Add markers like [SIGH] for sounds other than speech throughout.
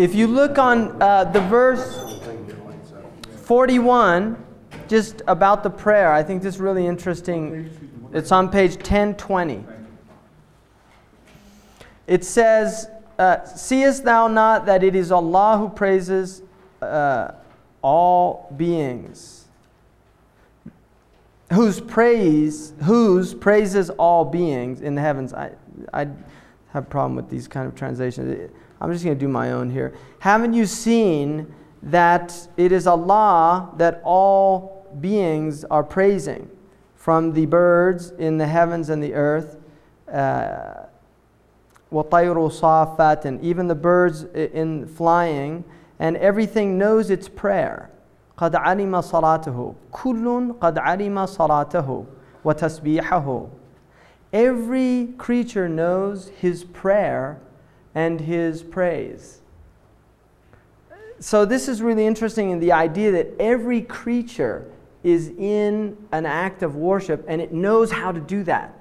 If you look on uh, the verse 41, just about the prayer, I think this is really interesting. It's on page 1020. It says, uh, Seest thou not that it is Allah who praises uh, all beings? Whose praise, whose praises all beings in the heavens. I, I have a problem with these kind of translations. I'm just going to do my own here. Haven't you seen that it is Allah that all beings are praising, from the birds in the heavens and the earth, uh, وَطَيْرُ and even the birds in flying, and everything knows its prayer. قد علم صلاته كل قد علم صلاته وتسبيحه Every creature knows his prayer and his praise. So, this is really interesting in the idea that every creature is in an act of worship and it knows how to do that.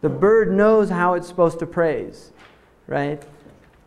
The bird knows how it's supposed to praise, right?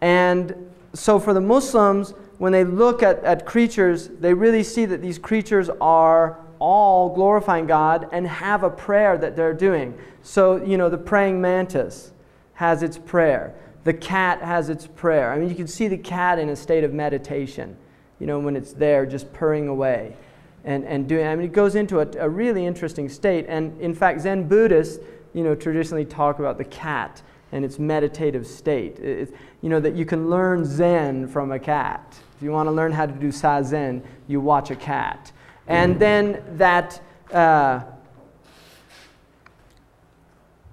And so, for the Muslims, when they look at, at creatures, they really see that these creatures are all glorifying God and have a prayer that they're doing. So, you know, the praying mantis has its prayer. The cat has its prayer. I mean, you can see the cat in a state of meditation, you know, when it's there just purring away and, and doing, I mean, it goes into a, a really interesting state. And in fact, Zen Buddhists, you know, traditionally talk about the cat and its meditative state. It, you know, that you can learn Zen from a cat. If you want to learn how to do Zazen, you watch a cat. And then that. Uh,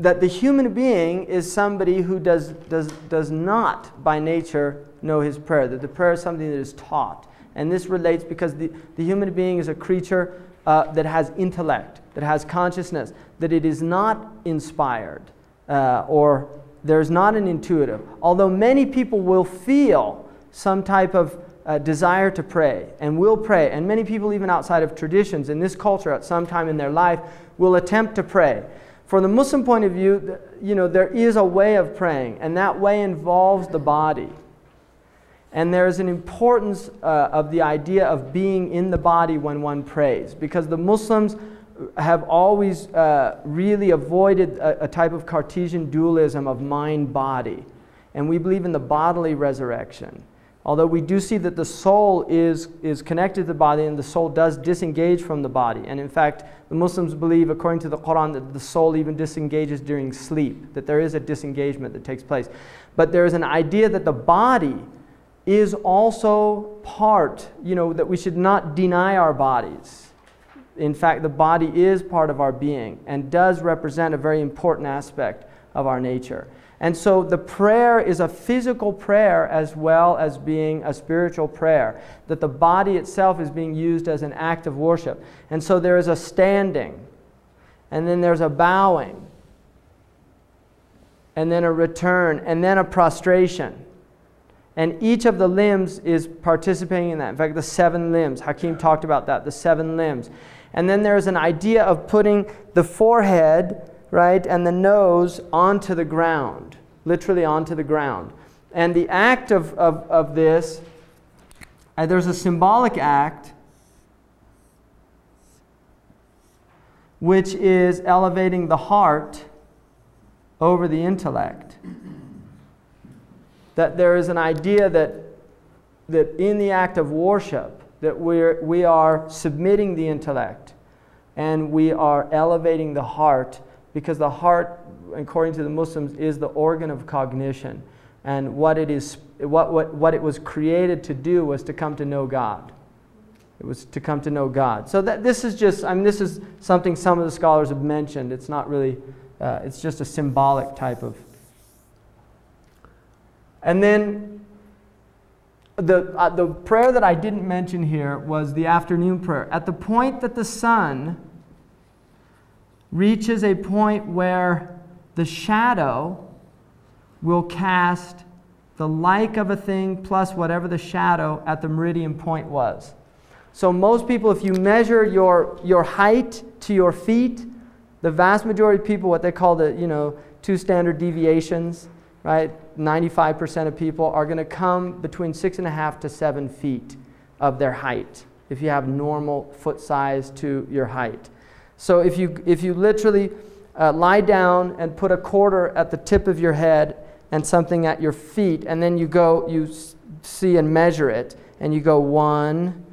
that the human being is somebody who does, does, does not by nature know his prayer, that the prayer is something that is taught. And this relates because the, the human being is a creature uh, that has intellect, that has consciousness, that it is not inspired uh, or there's not an intuitive. Although many people will feel some type of uh, desire to pray and will pray, and many people, even outside of traditions in this culture, at some time in their life, will attempt to pray from the Muslim point of view, you know, there is a way of praying, and that way involves the body. And there is an importance uh, of the idea of being in the body when one prays, because the Muslims have always uh, really avoided a, a type of Cartesian dualism of mind body. And we believe in the bodily resurrection. Although we do see that the soul is, is connected to the body and the soul does disengage from the body. And in fact, the Muslims believe, according to the Quran, that the soul even disengages during sleep, that there is a disengagement that takes place. But there is an idea that the body is also part, you know, that we should not deny our bodies. In fact, the body is part of our being and does represent a very important aspect of our nature. And so the prayer is a physical prayer as well as being a spiritual prayer, that the body itself is being used as an act of worship. And so there is a standing, and then there's a bowing, and then a return, and then a prostration. And each of the limbs is participating in that. In fact, the seven limbs, Hakim talked about that, the seven limbs. And then there's an idea of putting the forehead right, and the nose onto the ground, literally onto the ground. And the act of, of, of this, uh, there's a symbolic act which is elevating the heart over the intellect. That there is an idea that, that in the act of worship, that we're, we are submitting the intellect and we are elevating the heart because the heart, according to the Muslims, is the organ of cognition. And what it, is, what, what, what it was created to do was to come to know God. It was to come to know God. So that, this is just, I mean, this is something some of the scholars have mentioned. It's not really, uh, it's just a symbolic type of. And then the, uh, the prayer that I didn't mention here was the afternoon prayer. At the point that the sun reaches a point where the shadow will cast the like of a thing plus whatever the shadow at the meridian point was. So, most people, if you measure your, your height to your feet, the vast majority of people, what they call the you know, two standard deviations, right? 95% of people are going to come between six and a half to seven feet of their height if you have normal foot size to your height. So if you, if you literally uh, lie down and put a quarter at the tip of your head and something at your feet, and then you go, you see and measure it, and you go one,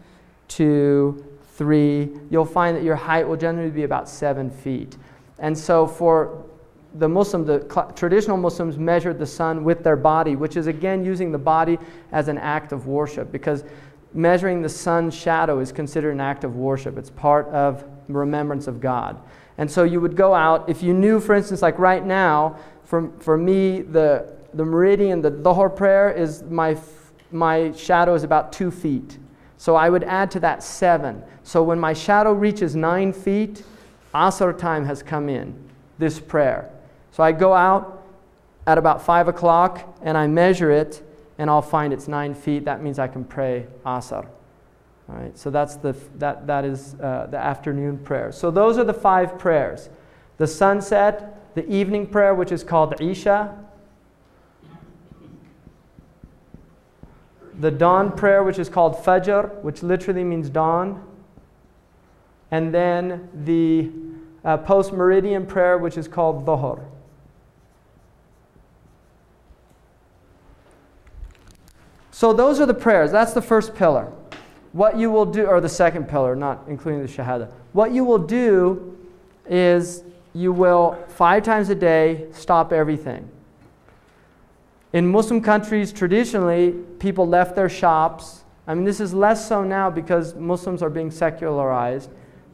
two, three, you'll find that your height will generally be about seven feet. And so for the Muslim, the traditional Muslims measured the sun with their body, which is again using the body as an act of worship because measuring the sun's shadow is considered an act of worship. It's part of remembrance of God. And so you would go out, if you knew, for instance, like right now, for, for me, the, the meridian, the Dhuhr prayer is my, my shadow is about two feet. So I would add to that seven. So when my shadow reaches nine feet, Asr time has come in, this prayer. So I go out at about five o'clock and I measure it and I'll find it's nine feet. That means I can pray Asr. All right, so that's the, that, that is uh, the afternoon prayer. So those are the five prayers the sunset, the evening prayer, which is called Isha, the dawn prayer, which is called Fajr, which literally means dawn, and then the uh, post meridian prayer, which is called Dhuhr. So those are the prayers. That's the first pillar. What you will do, or the second pillar, not including the Shahada. What you will do is you will, five times a day, stop everything. In Muslim countries, traditionally, people left their shops. I mean, this is less so now because Muslims are being secularized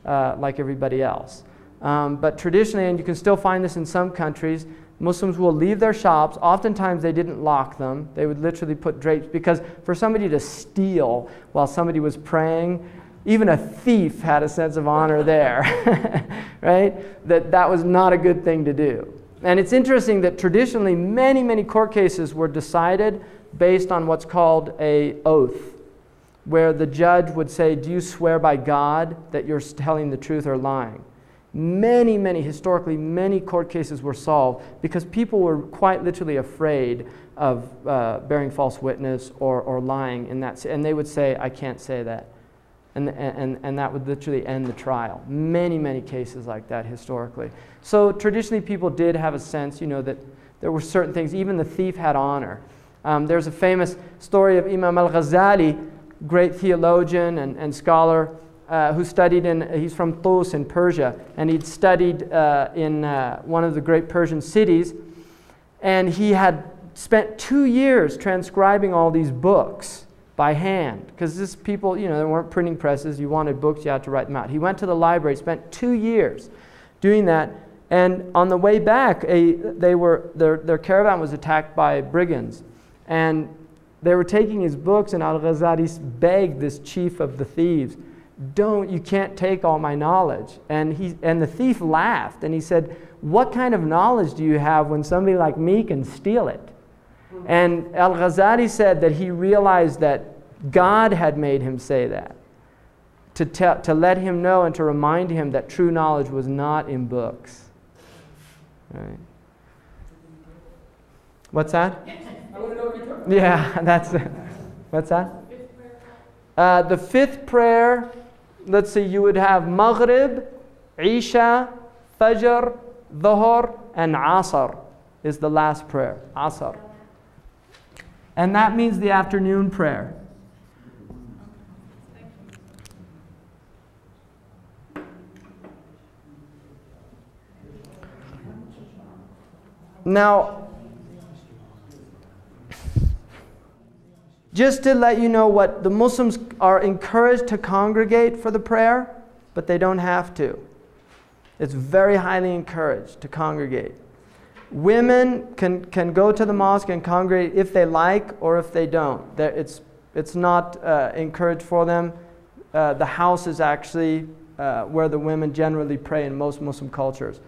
uh, like everybody else. Um, but traditionally, and you can still find this in some countries, Muslims will leave their shops. Oftentimes, they didn't lock them. They would literally put drapes because for somebody to steal while somebody was praying, even a thief had a sense of honor there, [LAUGHS] right? That that was not a good thing to do. And it's interesting that traditionally, many, many court cases were decided based on what's called a oath, where the judge would say, "Do you swear by God that you're telling the truth or lying?" Many, many, historically, many court cases were solved because people were quite literally afraid of uh, bearing false witness or, or lying in that. And they would say, I can't say that. And, and, and that would literally end the trial. Many, many cases like that historically. So traditionally, people did have a sense, you know, that there were certain things, even the thief had honor. Um, there's a famous story of Imam al Ghazali, great theologian and, and scholar uh, who studied in, he's from Tus in Persia, and he'd studied uh, in uh, one of the great Persian cities. And he had spent two years transcribing all these books by hand. Because this people, you know, there weren't printing presses. You wanted books, you had to write them out. He went to the library, spent two years doing that. And on the way back, a, they were, their, their caravan was attacked by brigands. And they were taking his books, and Al Ghazali begged this chief of the thieves don't you can't take all my knowledge. And he and the thief laughed and he said what kind of knowledge do you have when somebody like me can steal it? And al-ghazali said that he realized that god had made him say that to, tell, to let him know and to remind him that true knowledge was not in books. Right. What's that? Yeah [LAUGHS] that's it. What's that? Uh, the fifth prayer let's say you would have Maghrib, Isha, Fajr, Dhuhr, and Asr is the last prayer. Asr. And that means the afternoon prayer. Now, Just to let you know what the Muslims are encouraged to congregate for the prayer, but they don't have to. It's very highly encouraged to congregate. Women can, can go to the mosque and congregate if they like or if they don't. It's, it's not uh, encouraged for them. Uh, the house is actually uh, where the women generally pray in most Muslim cultures.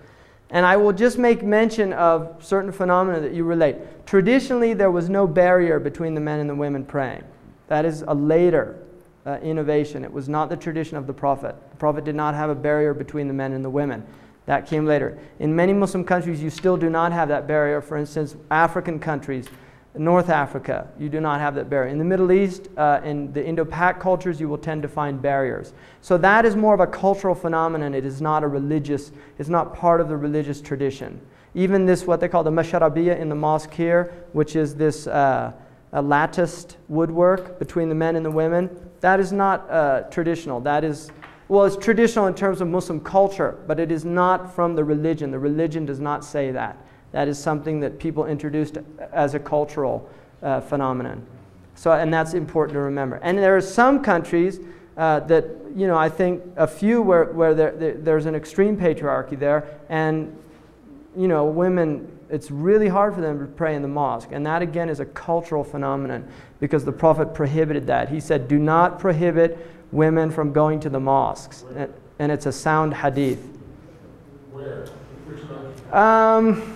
And I will just make mention of certain phenomena that you relate. Traditionally, there was no barrier between the men and the women praying. That is a later uh, innovation. It was not the tradition of the Prophet. The Prophet did not have a barrier between the men and the women. That came later. In many Muslim countries, you still do not have that barrier. For instance, African countries, North Africa, you do not have that barrier. In the Middle East, uh, in the Indo-Pak cultures, you will tend to find barriers. So that is more of a cultural phenomenon. It is not a religious, it's not part of the religious tradition. Even this, what they call the masharabiyah in the mosque here, which is this uh, latticed woodwork between the men and the women, that is not uh, traditional. That is well, it's traditional in terms of Muslim culture, but it is not from the religion. The religion does not say that. That is something that people introduced as a cultural uh, phenomenon. So, and that's important to remember. And there are some countries uh, that, you know, I think a few where, where there, there, there's an extreme patriarchy there, and, you know, women, it's really hard for them to pray in the mosque. And that, again, is a cultural phenomenon because the Prophet prohibited that. He said, do not prohibit women from going to the mosques. And, and it's a sound hadith. Where? Um,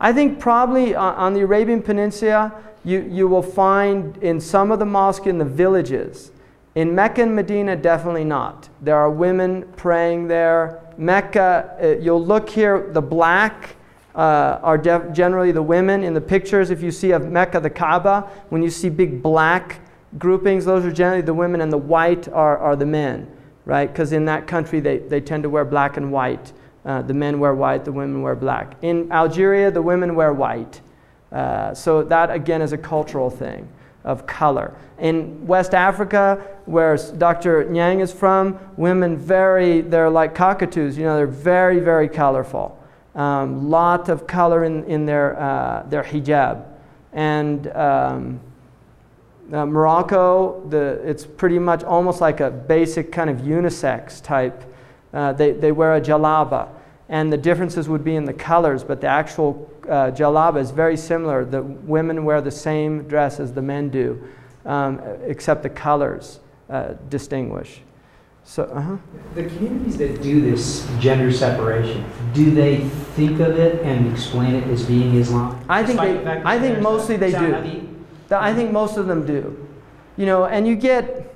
I think probably on, on, the Arabian Peninsula, you, you will find in some of the mosques in the villages. In Mecca and Medina, definitely not. There are women praying there. Mecca, uh, you'll look here, the black uh, are generally the women. In the pictures, if you see of Mecca, the Kaaba, when you see big black groupings, those are generally the women, and the white are, are the men, right? Because in that country, they, they tend to wear black and white. Uh, the men wear white, the women wear black. In Algeria, the women wear white. Uh, so that, again, is a cultural thing of color. In West Africa, where Dr. Nyang is from, women very, they're like cockatoos, you know, they're very, very colorful. Um, lot of color in, in their, uh, their hijab. And um, uh, Morocco, the, it's pretty much almost like a basic kind of unisex type. Uh, they, they wear a jalaba, and the differences would be in the colors, but the actual uh, jalaba is very similar. The women wear the same dress as the men do, um, except the colors uh, distinguish. So, uh-huh. The communities that do this gender separation, do they think of it and explain it as being Islam? I think, they, I think mostly they do. I think most of them do. You know, and you get,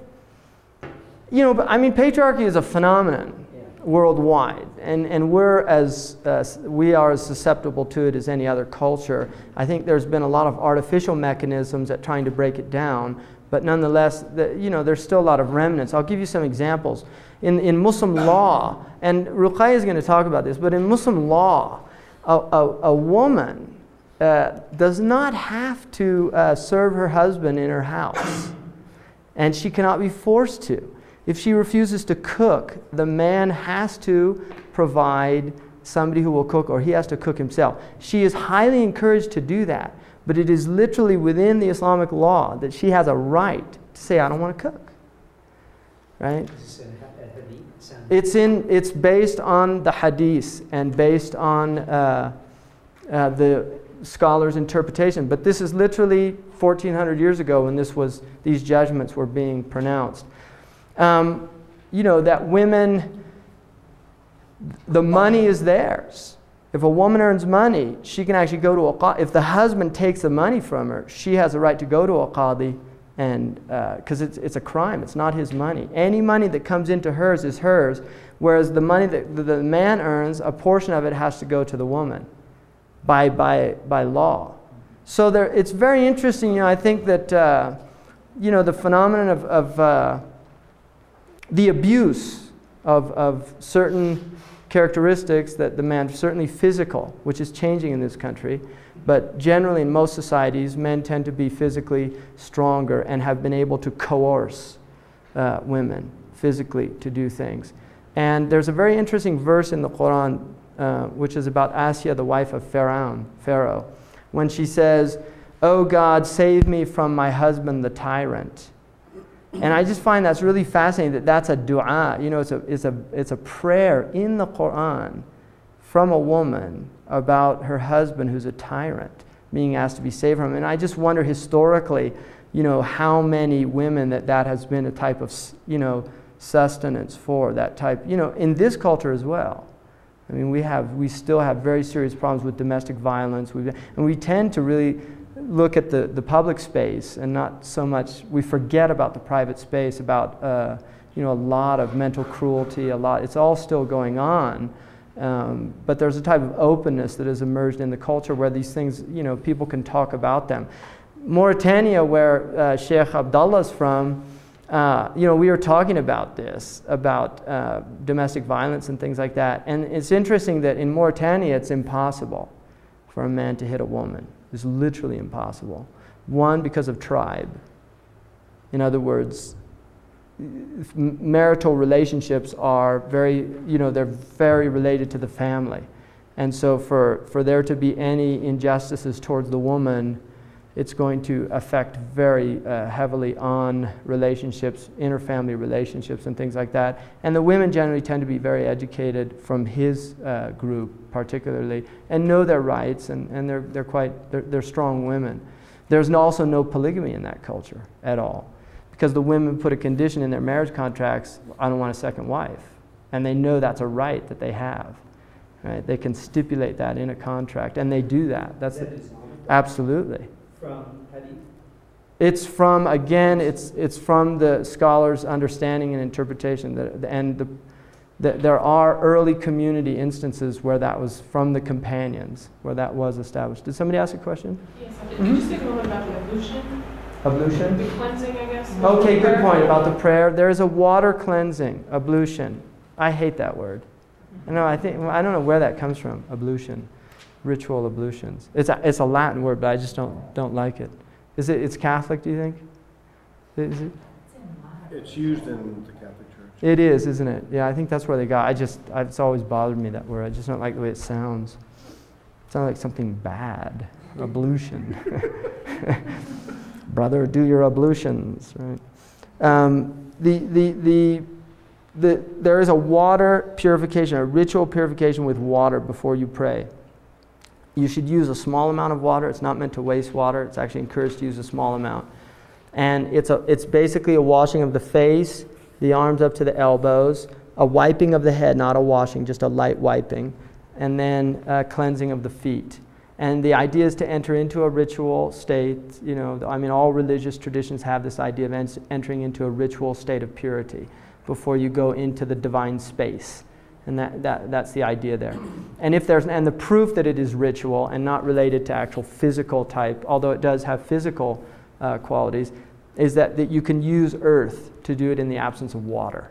you know, I mean, patriarchy is a phenomenon worldwide, and, and we're as, uh, we are as susceptible to it as any other culture. I think there's been a lot of artificial mechanisms at trying to break it down, but nonetheless, the, you know, there's still a lot of remnants. I'll give you some examples. In, in Muslim law, and Ruqayya is going to talk about this, but in Muslim law, a, a, a woman uh, does not have to uh, serve her husband in her house, and she cannot be forced to. If she refuses to cook, the man has to provide somebody who will cook, or he has to cook himself. She is highly encouraged to do that, but it is literally within the Islamic law that she has a right to say, I don't want to cook. Right? It's, in, it's based on the hadith and based on uh, uh, the scholars' interpretation. But this is literally 1400 years ago when this was, these judgments were being pronounced. Um, you know, that women, the money is theirs. If a woman earns money, she can actually go to a qadi. If the husband takes the money from her, she has a right to go to a qadi and because uh, it's, it's a crime it's not his money any money that comes into hers is hers whereas the money that the man earns a portion of it has to go to the woman by, by, by law. So there, it's very interesting. You know, I think that uh, you know the phenomenon of, of uh, the abuse of, of certain characteristics that the man, certainly physical, which is changing in this country, but generally in most societies, men tend to be physically stronger and have been able to coerce uh, women physically to do things. And there's a very interesting verse in the Quran uh, which is about Asya, the wife of Pharaoh, Pharaoh, when she says, Oh God, save me from my husband, the tyrant. And I just find that's really fascinating that that's a dua. You know, it's a, it's a, it's a prayer in the Quran from a woman about her husband who's a tyrant being asked to be saved from. And I just wonder historically, you know, how many women that that has been a type of, you know, sustenance for that type, you know, in this culture as well. I mean, we, have, we still have very serious problems with domestic violence. We've, and we tend to really look at the, the public space and not so much, we forget about the private space, about uh, you know, a lot of mental cruelty, a lot, it's all still going on. Um, but there's a type of openness that has emerged in the culture where these things, you know, people can talk about them. Mauritania, where uh, Sheikh Abdullah is from, uh, you know, we were talking about this, about uh, domestic violence and things like that. And it's interesting that in Mauritania, it's impossible for a man to hit a woman. It's literally impossible. One, because of tribe. In other words, marital relationships are very, you know, they're very related to the family. And so for, for there to be any injustices towards the woman, it's going to affect very uh, heavily on relationships, interfamily relationships, and things like that. And the women generally tend to be very educated from his uh, group, particularly, and know their rights, and, and they're, they're quite they're, they're strong women. There's also no polygamy in that culture at all because the women put a condition in their marriage contracts I don't want a second wife. And they know that's a right that they have. Right? They can stipulate that in a contract, and they do that. That's That the, absolutely. From Hadith. It's from again, it's it's from the scholar's understanding and interpretation. That, and the, the, there are early community instances where that was from the companions, where that was established. Did somebody ask a question? Yes, I did. Could you mm-hmm. just take a moment about the ablution, Ablution. the cleansing, I guess? Okay, good Prayer? point about the prayer. There is a water cleansing, ablution. I hate that word. Mm-hmm. I know. I think I don't know where that comes from. Ablution, ritual ablutions. It's a, it's a Latin word, but I just don't don't like it. Is it? It's Catholic? Do you think? Is it? It's used in the Catholic Church. It is, isn't it? Yeah, I think that's where they got. I just I, it's always bothered me that word. I just don't like the way it sounds. It sounds like something bad. Ablution. [LAUGHS] Brother, do your ablutions, right? Um, the, the, the, the, there is a water purification, a ritual purification with water before you pray. You should use a small amount of water. It's not meant to waste water. It's actually encouraged to use a small amount. And it's, a, it's basically a washing of the face, the arms up to the elbows, a wiping of the head, not a washing, just a light wiping, and then cleansing of the feet. And the idea is to enter into a ritual state. You know, I mean, all religious traditions have this idea of entering into a ritual state of purity before you go into the divine space. And that, that, that's the idea there. And if there's and the proof that it is ritual and not related to actual physical type, although it does have physical uh, qualities, is that, that you can use earth to do it in the absence of water.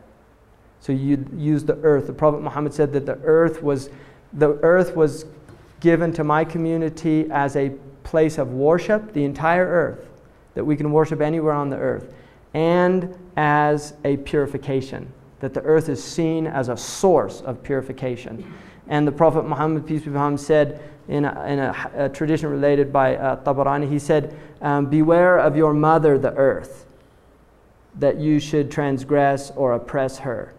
So you use the earth. The Prophet Muhammad said that the earth was the earth was given to my community as a place of worship, the entire earth, that we can worship anywhere on the earth, and as a purification, that the earth is seen as a source of purification. And the Prophet Muhammad, peace be upon him, said in a, in a, a tradition related by uh, Tabarani, he said, um, Beware of your mother, the earth, that you should transgress or oppress her,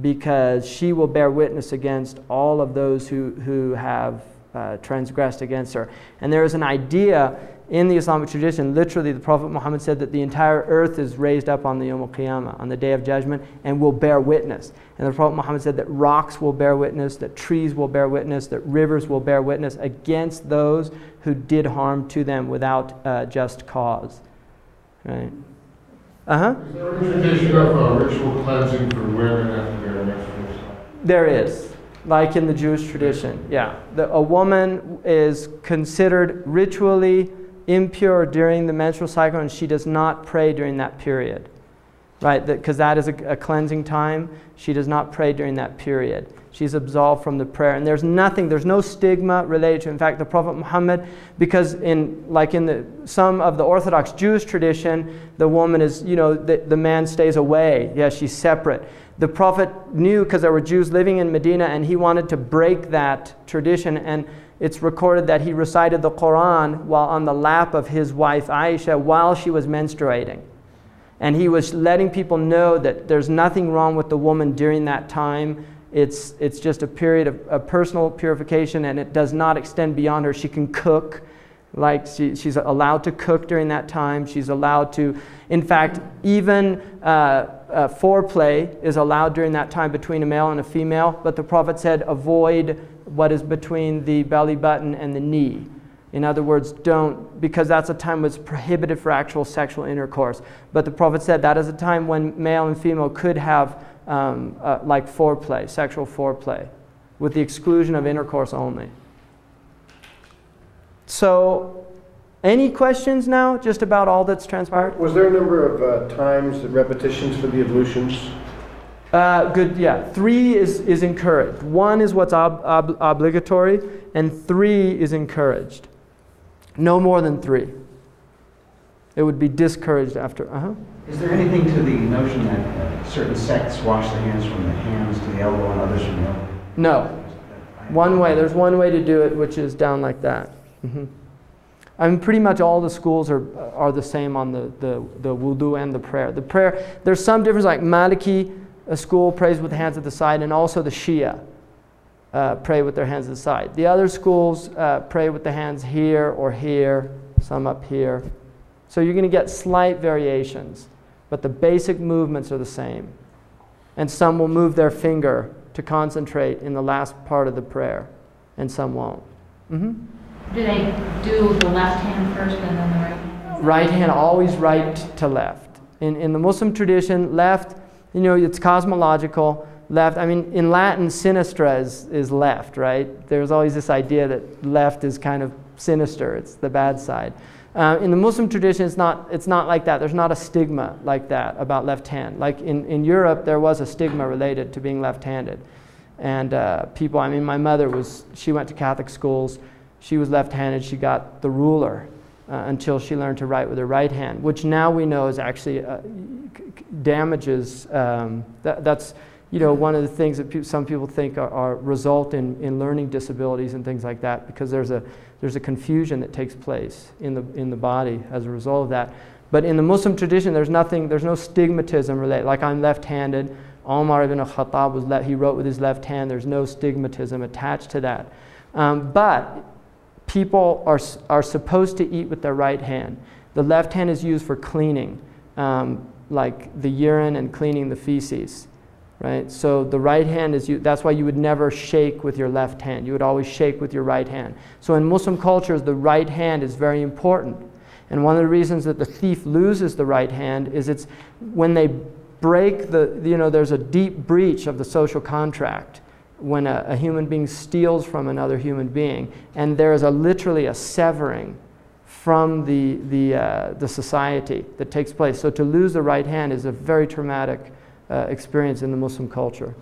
because she will bear witness against all of those who, who have uh, transgressed against her. And there is an idea in the Islamic tradition, literally, the Prophet Muhammad said that the entire earth is raised up on the Yom Qiyamah, on the day of judgment, and will bear witness. And the Prophet Muhammad said that rocks will bear witness, that trees will bear witness, that rivers will bear witness against those who did harm to them without uh, just cause. Right? Uh huh. Uh, ritual cleansing for women after menstrual? There is, like in the Jewish tradition. Yeah. The, a woman is considered ritually impure during the menstrual cycle and she does not pray during that period. Right? Because that is a, a cleansing time. She does not pray during that period. She's absolved from the prayer. And there's nothing, there's no stigma related to. In fact, the Prophet Muhammad, because in like in the some of the Orthodox Jewish tradition, the woman is, you know, the, the man stays away. Yeah, she's separate. The Prophet knew because there were Jews living in Medina and he wanted to break that tradition. And it's recorded that he recited the Quran while on the lap of his wife Aisha while she was menstruating. And he was letting people know that there's nothing wrong with the woman during that time. It's, it's just a period of, of personal purification and it does not extend beyond her. She can cook, like she, she's allowed to cook during that time. She's allowed to, in fact, even uh, uh, foreplay is allowed during that time between a male and a female. But the Prophet said, avoid what is between the belly button and the knee. In other words, don't, because that's a time it's prohibited for actual sexual intercourse. But the Prophet said that is a time when male and female could have um, uh, like foreplay, sexual foreplay with the exclusion of intercourse only. So, any questions now just about all that's transpired? Was there a number of uh, times, repetitions for the ablutions? Uh, good, yeah. Three is, is encouraged. One is what's ob- ob- obligatory, and three is encouraged. No more than three. It would be discouraged after. Uh-huh. Is there anything to the notion that uh, certain sects wash their hands from the hands to the elbow and others from the elbow? No. One way. There's one way to do it, which is down like that. hmm I mean, pretty much all the schools are, are the same on the, the, the wudu and the prayer. The prayer, there's some difference, like Maliki, a school prays with the hands at the side, and also the Shia uh, pray with their hands at the side. The other schools uh, pray with the hands here or here, some up here. So you're going to get slight variations, but the basic movements are the same. And some will move their finger to concentrate in the last part of the prayer, and some won't. hmm Do they do the left hand first and then the right hand? Right hand, always right to left. In, in the Muslim tradition, left, you know, it's cosmological. Left, I mean, in Latin, sinistra is, is left, right? There's always this idea that left is kind of sinister, it's the bad side. Uh, in the Muslim tradition, it's not, it's not like that. There's not a stigma like that about left hand. Like in, in Europe, there was a stigma related to being left handed. And uh, people, I mean, my mother was, she went to Catholic schools. She was left handed. She got the ruler uh, until she learned to write with her right hand, which now we know is actually uh, damages. Um, that, that's, you know, one of the things that pe- some people think are, are result in, in learning disabilities and things like that because there's a, there's a confusion that takes place in the, in the body as a result of that. But in the Muslim tradition, there's nothing, there's no stigmatism related. Like I'm left-handed. Omar ibn al-Khattab was le- he wrote with his left hand. There's no stigmatism attached to that. Um, but people are, are supposed to eat with their right hand. The left hand is used for cleaning, um, like the urine and cleaning the feces right? So the right hand is you, that's why you would never shake with your left hand. You would always shake with your right hand. So in Muslim cultures, the right hand is very important. And one of the reasons that the thief loses the right hand is it's when they break the, you know, there's a deep breach of the social contract when a, a human being steals from another human being. And there is a, literally a severing from the, the, uh, the society that takes place. So to lose the right hand is a very traumatic uh, experience in the Muslim culture.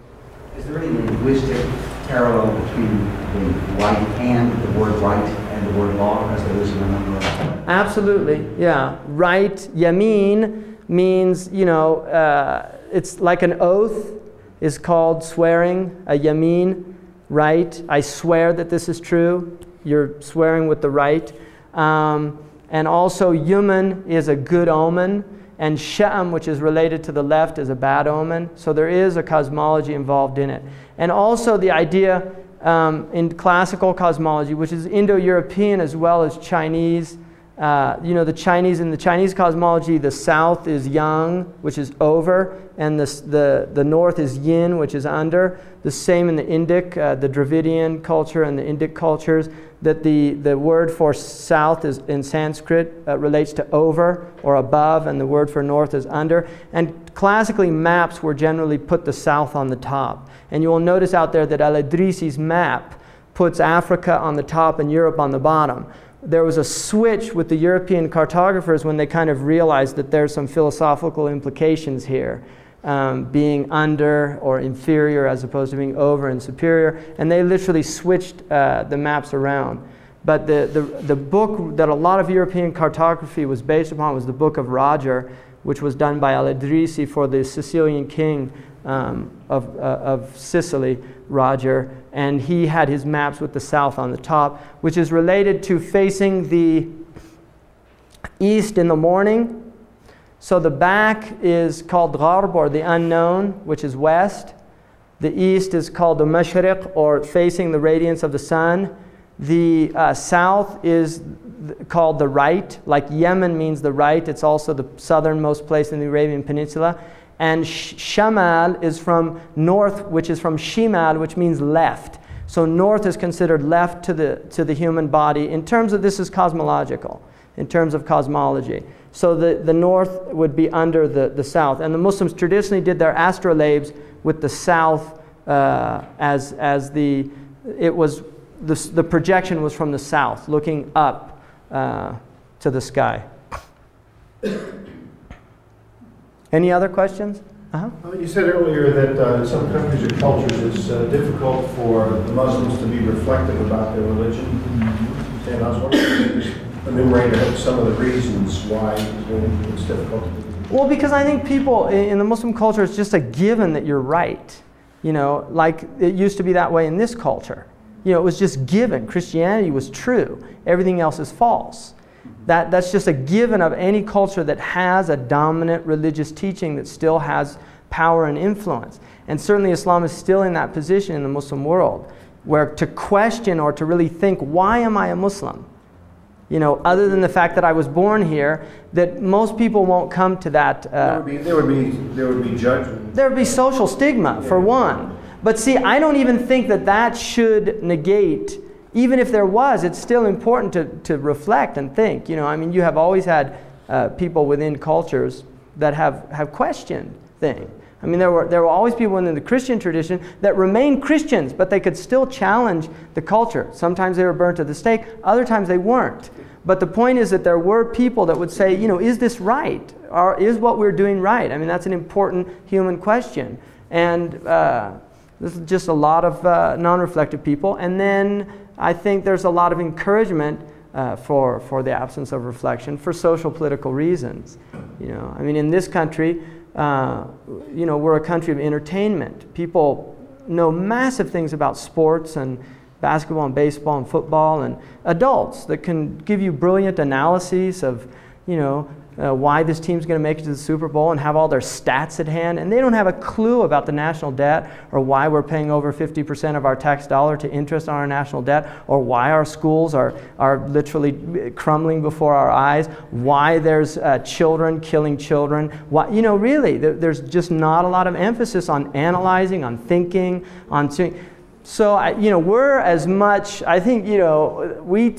Is there any linguistic parallel between the right hand, the word right, and the word law, as there is in a number of Absolutely, yeah. Right, yameen means, you know, uh, it's like an oath is called swearing, a yamin, right. I swear that this is true. You're swearing with the right. Um, and also, yuman is a good omen and Sha'am, which is related to the left, is a bad omen. So there is a cosmology involved in it. And also the idea um, in classical cosmology, which is Indo European as well as Chinese. Uh, you know, the Chinese, in the Chinese cosmology, the south is yang, which is over, and the, the, the north is yin, which is under. The same in the Indic, uh, the Dravidian culture and the Indic cultures, that the, the word for south is in Sanskrit uh, relates to over or above, and the word for north is under. And classically, maps were generally put the south on the top. And you will notice out there that Al-Idrisi's map puts Africa on the top and Europe on the bottom there was a switch with the European cartographers when they kind of realized that there's some philosophical implications here, um, being under or inferior as opposed to being over and superior, and they literally switched uh, the maps around. But the, the, the book that a lot of European cartography was based upon was the Book of Roger, which was done by Al-Idrisi for the Sicilian king um, of, uh, of Sicily, Roger, and he had his maps with the south on the top, which is related to facing the east in the morning. So the back is called Gharb, or the unknown, which is west. The east is called the Mashriq, or facing the radiance of the sun. The uh, south is th- called the right, like Yemen means the right. It's also the southernmost place in the Arabian Peninsula. And sh- Shamal is from north, which is from Shimal, which means left. So north is considered left to the, to the human body. In terms of this is cosmological, in terms of cosmology. So the, the north would be under the, the south. And the Muslims traditionally did their astrolabes with the south uh, as, as the, it was, the, the projection was from the south, looking up uh, to the sky. Any other questions? Uh-huh. Uh, You said earlier that uh, in some countries or cultures, it's uh, difficult for the Muslims to be reflective about their religion. And I was wondering if you could enumerate some of the reasons why it's difficult to do. Well, because I think people in the Muslim culture, it's just a given that you're right. You know, like it used to be that way in this culture. You know, it was just given. Christianity was true, everything else is false. That, that's just a given of any culture that has a dominant religious teaching that still has power and influence. And certainly Islam is still in that position in the Muslim world, where to question or to really think, why am I a Muslim? You know, other than the fact that I was born here, that most people won't come to that. There Uh, would be, there would be, there would be judgment. there would be social stigma, for one. But see, I don't even think that that should negate, even if there was, it's still important to, to reflect and think. You know, I mean, you have always had uh, people within cultures that have, have questioned things. I mean, there were, there were always people within the Christian tradition that remained Christians, but they could still challenge the culture. Sometimes they were burnt at the stake, other times they weren't. But the point is that there were people that would say, you know, is this right? Or is what we're doing right? I mean, that's an important human question. And uh, this is just a lot of uh, non reflective people. And then I think there's a lot of encouragement uh, for, for the absence of reflection for social political reasons. You know, I mean, in this country, uh, you know, we're a country of entertainment. People know massive things about sports and basketball and baseball and football and adults that can give you brilliant analyses of, you know, uh, why this team's going to make it to the Super Bowl and have all their stats at hand, and they don't have a clue about the national debt or why we're paying over 50% of our tax dollar to interest on our national debt or why our schools are, are literally crumbling before our eyes, why there's uh, children killing children. Why, you know, really, there, there's just not a lot of emphasis on analyzing, on thinking, on seeing. So, I, you know, we're as much, I think, you know, we,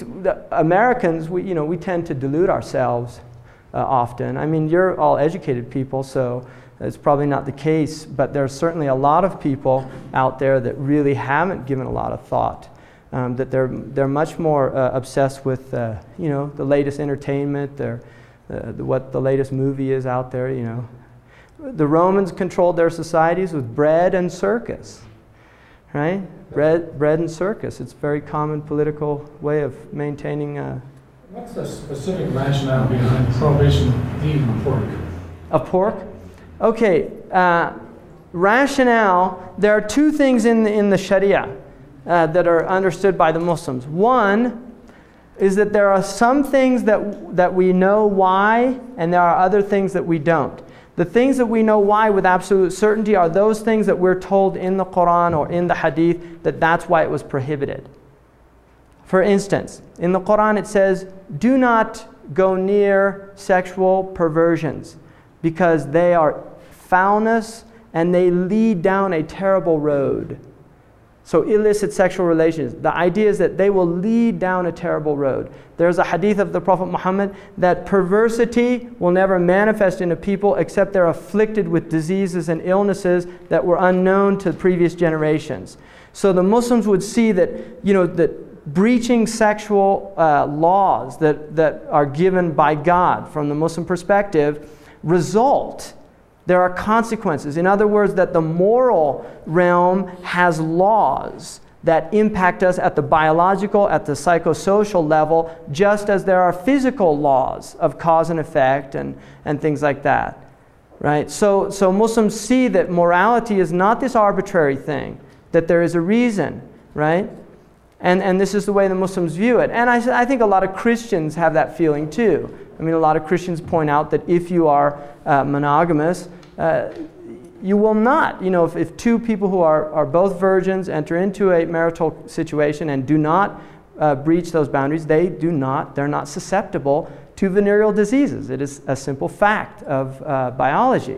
Americans, we, you know, we tend to delude ourselves uh, often. I mean, you're all educated people, so it's probably not the case, but there's certainly a lot of people out there that really haven't given a lot of thought. Um, that they're, they're much more uh, obsessed with, uh, you know, the latest entertainment, their, uh, what the latest movie is out there, you know. The Romans controlled their societies with bread and circus, right? Bread, bread and circus. It's a very common political way of maintaining uh, What's the specific rationale behind prohibition of eating pork? of pork. Okay, uh, rationale there are two things in the, in the Sharia uh, that are understood by the Muslims. One is that there are some things that, that we know why, and there are other things that we don't. The things that we know why with absolute certainty are those things that we're told in the Quran or in the Hadith that that's why it was prohibited. For instance, in the Quran it says, Do not go near sexual perversions because they are foulness and they lead down a terrible road. So, illicit sexual relations. The idea is that they will lead down a terrible road. There's a hadith of the Prophet Muhammad that perversity will never manifest in a people except they're afflicted with diseases and illnesses that were unknown to previous generations. So, the Muslims would see that, you know, that breaching sexual uh, laws that, that are given by God from the Muslim perspective result. There are consequences. In other words, that the moral realm has laws that impact us at the biological, at the psychosocial level, just as there are physical laws of cause and effect and, and things like that. Right? So, so Muslims see that morality is not this arbitrary thing, that there is a reason, right? And, and this is the way the Muslims view it. And I, I think a lot of Christians have that feeling too. I mean, a lot of Christians point out that if you are uh, monogamous, uh, you will not. You know, if, if two people who are, are both virgins enter into a marital situation and do not uh, breach those boundaries, they do not, they're not susceptible to venereal diseases. It is a simple fact of uh, biology,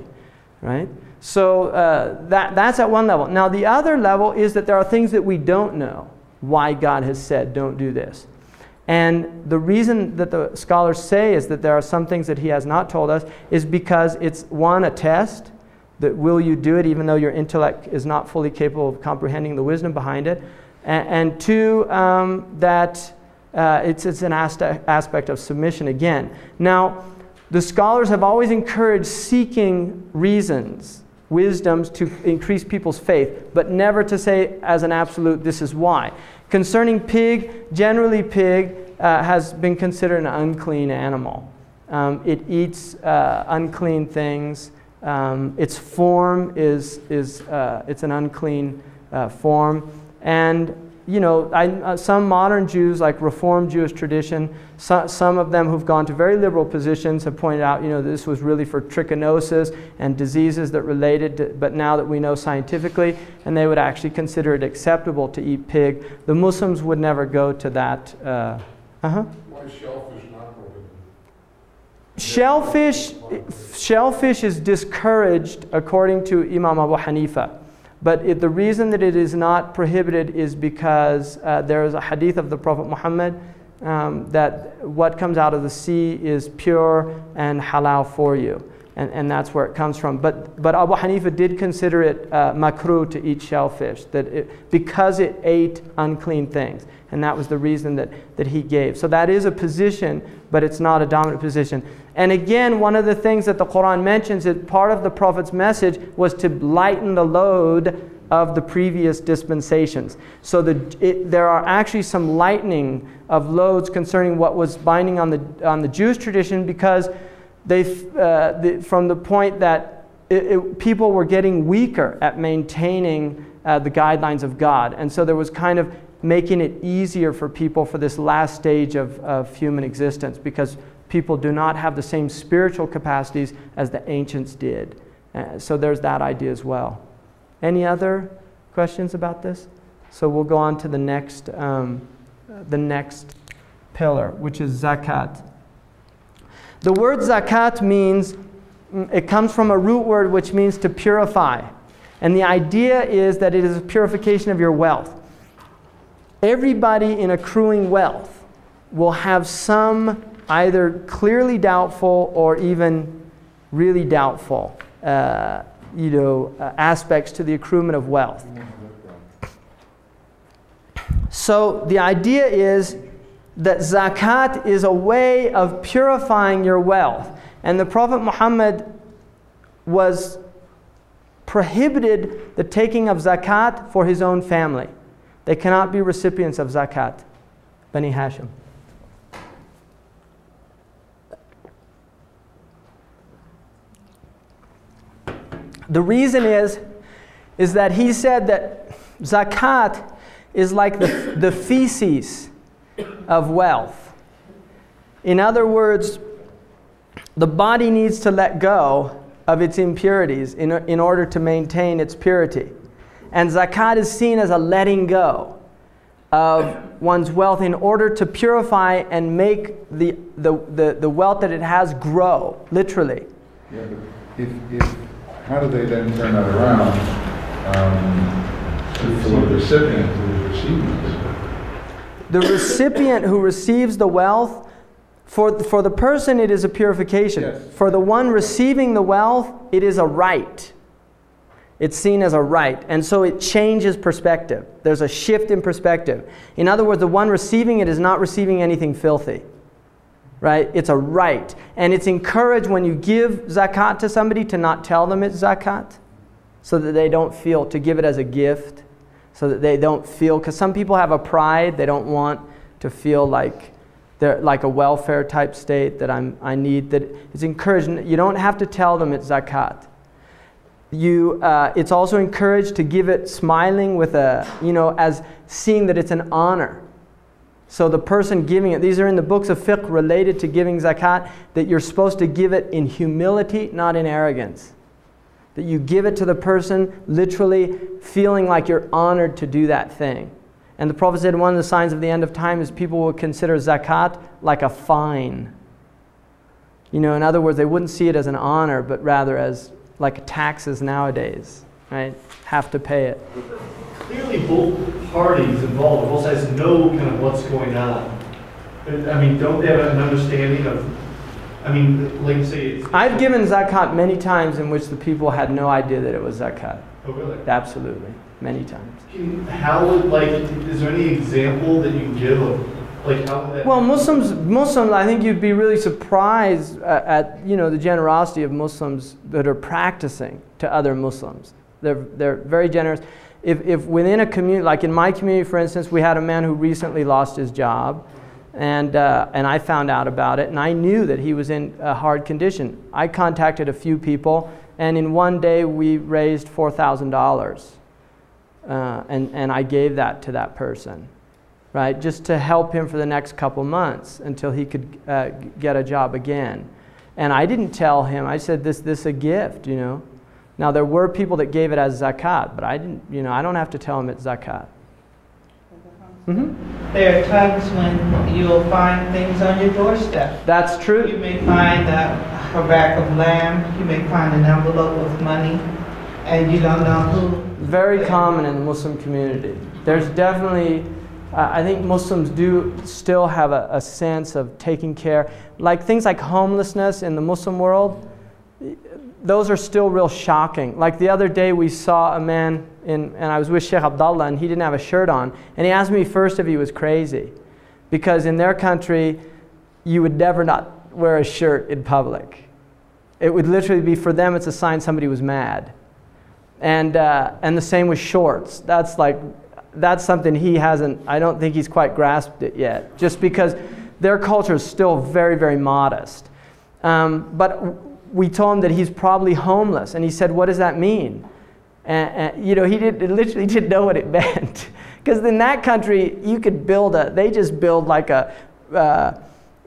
right? So uh, that, that's at one level. Now, the other level is that there are things that we don't know why God has said, don't do this. And the reason that the scholars say is that there are some things that he has not told us is because it's one, a test, that will you do it even though your intellect is not fully capable of comprehending the wisdom behind it? And, and two, um, that uh, it's, it's an aspect, aspect of submission again. Now, the scholars have always encouraged seeking reasons, wisdoms to increase people's faith, but never to say as an absolute, this is why. Concerning pig, generally, pig uh, has been considered an unclean animal. Um, it eats uh, unclean things. Um, its form is, is uh, it's an unclean uh, form. And you know, I, uh, some modern Jews, like Reformed Jewish tradition, so, some of them who've gone to very liberal positions have pointed out, you know, this was really for trichinosis and diseases that related to, but now that we know scientifically, and they would actually consider it acceptable to eat pig. The Muslims would never go to that. Uh huh. Why shellfish not prohibited? Shellfish, shellfish is discouraged according to Imam Abu Hanifa. But it, the reason that it is not prohibited is because uh, there is a hadith of the Prophet Muhammad um, that what comes out of the sea is pure and halal for you. And, and that's where it comes from. But, but Abu Hanifa did consider it uh, makruh to eat shellfish, that it, because it ate unclean things. And that was the reason that, that he gave. So that is a position, but it's not a dominant position. And again, one of the things that the Quran mentions is part of the Prophet's message was to lighten the load of the previous dispensations. So the, it, there are actually some lightening of loads concerning what was binding on the, on the Jewish tradition because they, uh, the, from the point that it, it, people were getting weaker at maintaining uh, the guidelines of God. And so there was kind of making it easier for people for this last stage of, of human existence because people do not have the same spiritual capacities as the ancients did. Uh, so there's that idea as well. Any other questions about this? So we'll go on to the next, um, the next pillar, which is zakat. The word zakat means, mm, it comes from a root word which means to purify. And the idea is that it is a purification of your wealth. Everybody in accruing wealth will have some either clearly doubtful or even really doubtful uh, you know, uh, aspects to the accruement of wealth. So the idea is that zakat is a way of purifying your wealth. And the Prophet Muhammad was prohibited the taking of zakat for his own family. They cannot be recipients of zakat. Bani Hashim. The reason is, is that he said that zakat is like the, the feces of wealth. In other words, the body needs to let go of its impurities in, in order to maintain its purity. And zakat is seen as a letting go of one's wealth in order to purify and make the, the, the, the wealth that it has grow, literally. Yeah, if, if how do they then turn that around um, to, for the recipient who is receiving this? The recipient who receives the wealth, for, for the person, it is a purification. Yes. For the one receiving the wealth, it is a right. It's seen as a right. And so it changes perspective. There's a shift in perspective. In other words, the one receiving it is not receiving anything filthy right? It's a right. And it's encouraged when you give zakat to somebody to not tell them it's zakat so that they don't feel, to give it as a gift so that they don't feel, because some people have a pride, they don't want to feel like they're like a welfare type state that I'm, I need, that it's encouraged. You don't have to tell them it's zakat. You, uh, it's also encouraged to give it smiling with a, you know, as seeing that it's an honor so the person giving it, these are in the books of fiqh related to giving zakat, that you're supposed to give it in humility, not in arrogance. That you give it to the person literally feeling like you're honored to do that thing. And the Prophet said one of the signs of the end of time is people will consider zakat like a fine. You know, in other words, they wouldn't see it as an honor, but rather as like taxes nowadays, right? Have to pay it clearly both parties involved, both sides know kind of what's going on. I mean, don't they have an understanding of I mean, like say, it's. I've given zakat many times in which the people had no idea that it was zakat. Oh, really? Absolutely, many times. Can- How would, like, is there any example that you can give of, like, how? Well, Muslims, Muslims, I think you'd be really surprised at, at you know the generosity of Muslims that are practicing to other Muslims. They're they're very generous. If if within a community, like in my community, for instance, we had a man who recently lost his job, and uh, and I found out about it, and I knew that he was in a hard condition. I contacted a few people, and in one day we raised four thousand dollars, uh, and and I gave that to that person right? Just to help him for the next couple months until he could uh, get a job again. And I didn't tell him. I said this this a gift, you know. Now there were people that gave it as zakat, but I didn't. You know, I don't have to tell them it's zakat. Mm -hmm. There are times when you'll find things on your doorstep. That's true. You may find a, a rack of lamb, you may find an envelope with money, and you don't know who. Very common in the Muslim community. There's definitely. Uh, I think Muslims do still have a, a sense of taking care, like things like homelessness in the Muslim world. Those are still real shocking. Like the other day, we saw a man, in, and I was with Sheikh Abdullah, and he didn't have a shirt on. And he asked me first if he was crazy. Because in their country, you would never not wear a shirt in public. It would literally be, for them, it's a sign somebody was mad. And, uh, and the same with shorts. That's like, that's something he hasn't, I don't think he's quite grasped it yet. Just because their culture is still very, very modest. Um, but we told him that he's probably homeless. And he said, What does that mean? And, and you know, he did, literally [LAUGHS] didn't know what it meant. [LAUGHS] Because in that country, you could build a, they just build like a, uh,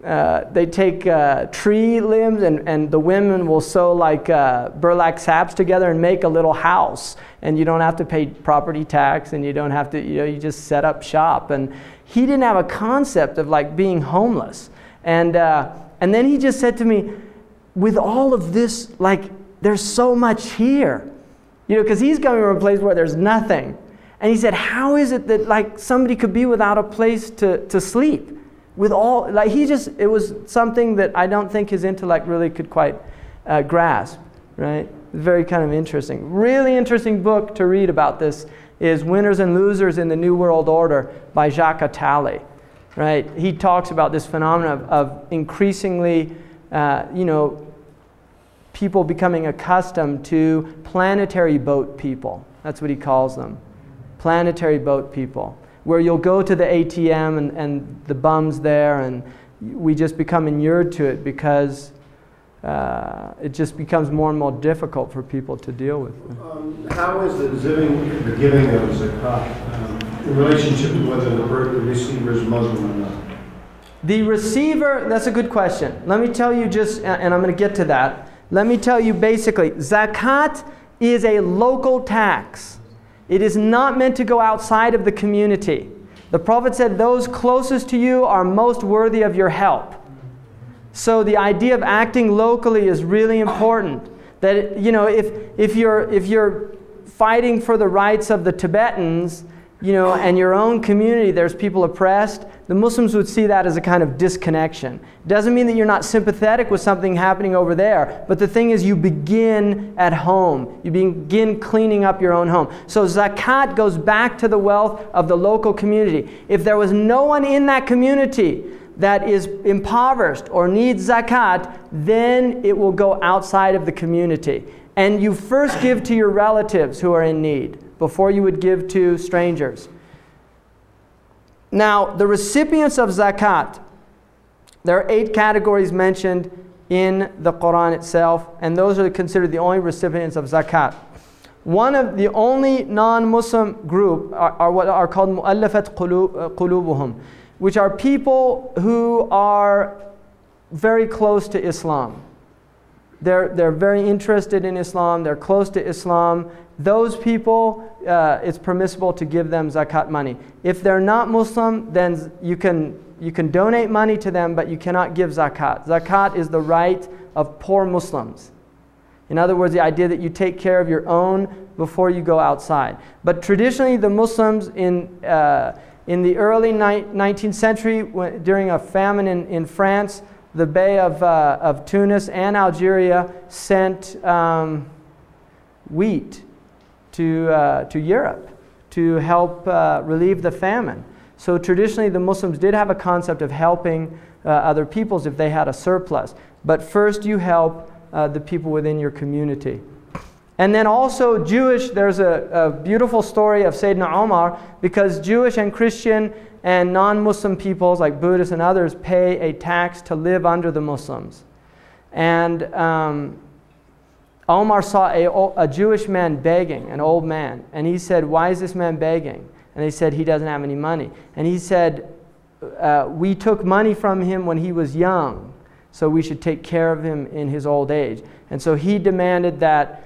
uh, they take uh, tree limbs and, and the women will sew like uh, burlap sacks together and make a little house. And you don't have to pay property tax and you don't have to, you know, you just set up shop. And he didn't have a concept of like being homeless. And, uh, and then he just said to me, with all of this, like, there's so much here. You know, because he's coming from a place where there's nothing. And he said, How is it that, like, somebody could be without a place to, to sleep? With all, like, he just, it was something that I don't think his intellect really could quite uh, grasp, right? Very kind of interesting. Really interesting book to read about this is Winners and Losers in the New World Order by Jacques Attali, right? He talks about this phenomenon of, of increasingly, uh, you know, people becoming accustomed to planetary boat people. That's what he calls them. Planetary boat people. Where you'll go to the ATM and, and the bums there, and we just become inured to it because uh, it just becomes more and more difficult for people to deal with. Um, How is the giving, the giving of zakat um, in relationship to whether the the receiver is Muslim or not? The receiver, that's a good question. Let me tell you just, and I'm going to get to that. Let me tell you basically zakat is a local tax, it is not meant to go outside of the community. The Prophet said, Those closest to you are most worthy of your help. So the idea of acting locally is really important. That you know, if if you're if you're fighting for the rights of the Tibetans, you know, and your own community, there's people oppressed, the Muslims would see that as a kind of disconnection. Doesn't mean that you're not sympathetic with something happening over there, but the thing is, you begin at home. You begin cleaning up your own home. So zakat goes back to the wealth of the local community. If there was no one in that community that is impoverished or needs zakat, then it will go outside of the community. And you first give to your relatives who are in need before you would give to strangers. Now, the recipients of zakat, there are eight categories mentioned in the Quran itself, and those are considered the only recipients of zakat. One of the only non Muslim group are, are, what are called mu'allafat uh, qulubuhum, which are people who are very close to Islam. They're, they're very interested in Islam, they're close to Islam. Those people, uh, it's permissible to give them zakat money. If they're not Muslim, then you can, you can donate money to them, but you cannot give zakat. Zakat is the right of poor Muslims. In other words, the idea that you take care of your own before you go outside. But traditionally, the Muslims in, uh, in the early ni- 19th century, during a famine in, in France, the Bey of, uh, of Tunis and Algeria sent um, wheat to, uh, to Europe to help uh, relieve the famine. So traditionally, the Muslims did have a concept of helping uh, other peoples if they had a surplus. But first, you help uh, the people within your community. And then also, Jewish, there's a, a beautiful story of Sayyidina Omar because Jewish and Christian and non Muslim peoples like Buddhists and others pay a tax to live under the Muslims. And um, Omar saw a, a Jewish man begging, an old man, and he said, Why is this man begging? And they said, He doesn't have any money. And he said, uh, We took money from him when he was young, so we should take care of him in his old age. And so he demanded that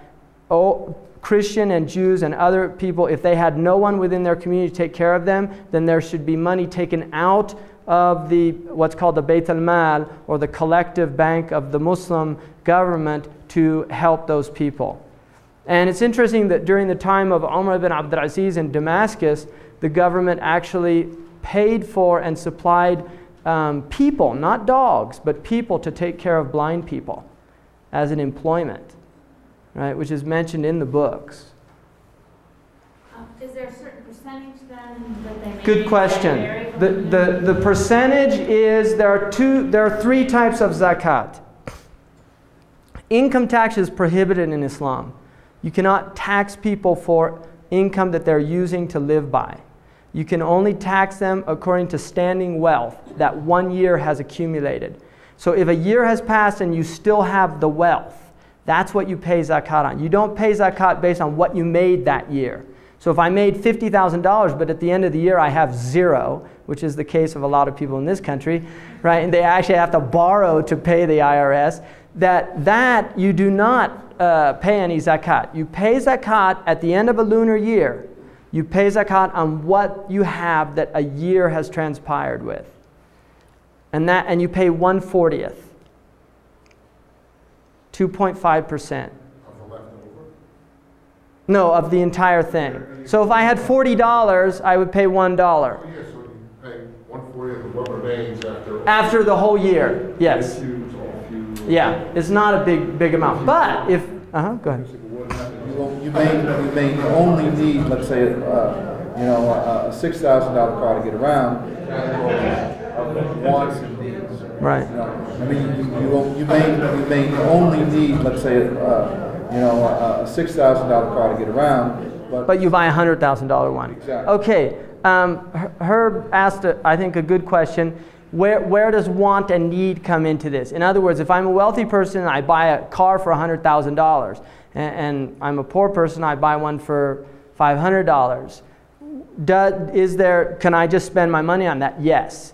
oh, Christian and Jews and other people, if they had no one within their community to take care of them, then there should be money taken out of the what's called the Beit al-Mal or the collective bank of the Muslim government to help those people. And it's interesting that during the time of Umar ibn Abdul Aziz in Damascus, the government actually paid for and supplied um, people, not dogs, but people to take care of blind people as an employment right, which is mentioned in the books. Uh, is there a certain percentage then that they? Good question. The, the, the percentage is there are two there are three types of zakat. Income tax is prohibited in Islam. You cannot tax people for income that they're using to live by. You can only tax them according to standing wealth that one year has accumulated. So if a year has passed and you still have the wealth, that's what you pay zakat on. You don't pay zakat based on what you made that year. So if I made $50,000, but at the end of the year I have zero, which is the case of a lot of people in this country, right? And they actually have to borrow to pay the IRS, that that you do not uh, pay any zakat. You pay zakat at the end of a lunar year. You pay zakat on what you have that a year has transpired with. And that and you pay 140th. 2.5%. Of the leftover? No, of the entire thing. So if I had $40, I would pay $1. Oh, yeah, so you pay one fortieth of what remains after. After the whole year, yes. Yeah, it's not a big, big amount. But if, uh huh, go ahead. You may, you may only need, let's say, uh, you know, a a six thousand dollar car to get around, wants and needs. Right. You know, I mean, you, you you may, you may only need, let's say, uh, you know, a, a six thousand dollar car to get around, but. But you buy a $100,000 one. Exactly. Okay, um, Herb asked, a, I think, a good question. Where, where does want and need come into this? In other words, if I'm a wealthy person and I buy a car for $100,000, and, and I'm a poor person, I buy one for $500. Do, is there, can I just spend my money on that? Yes.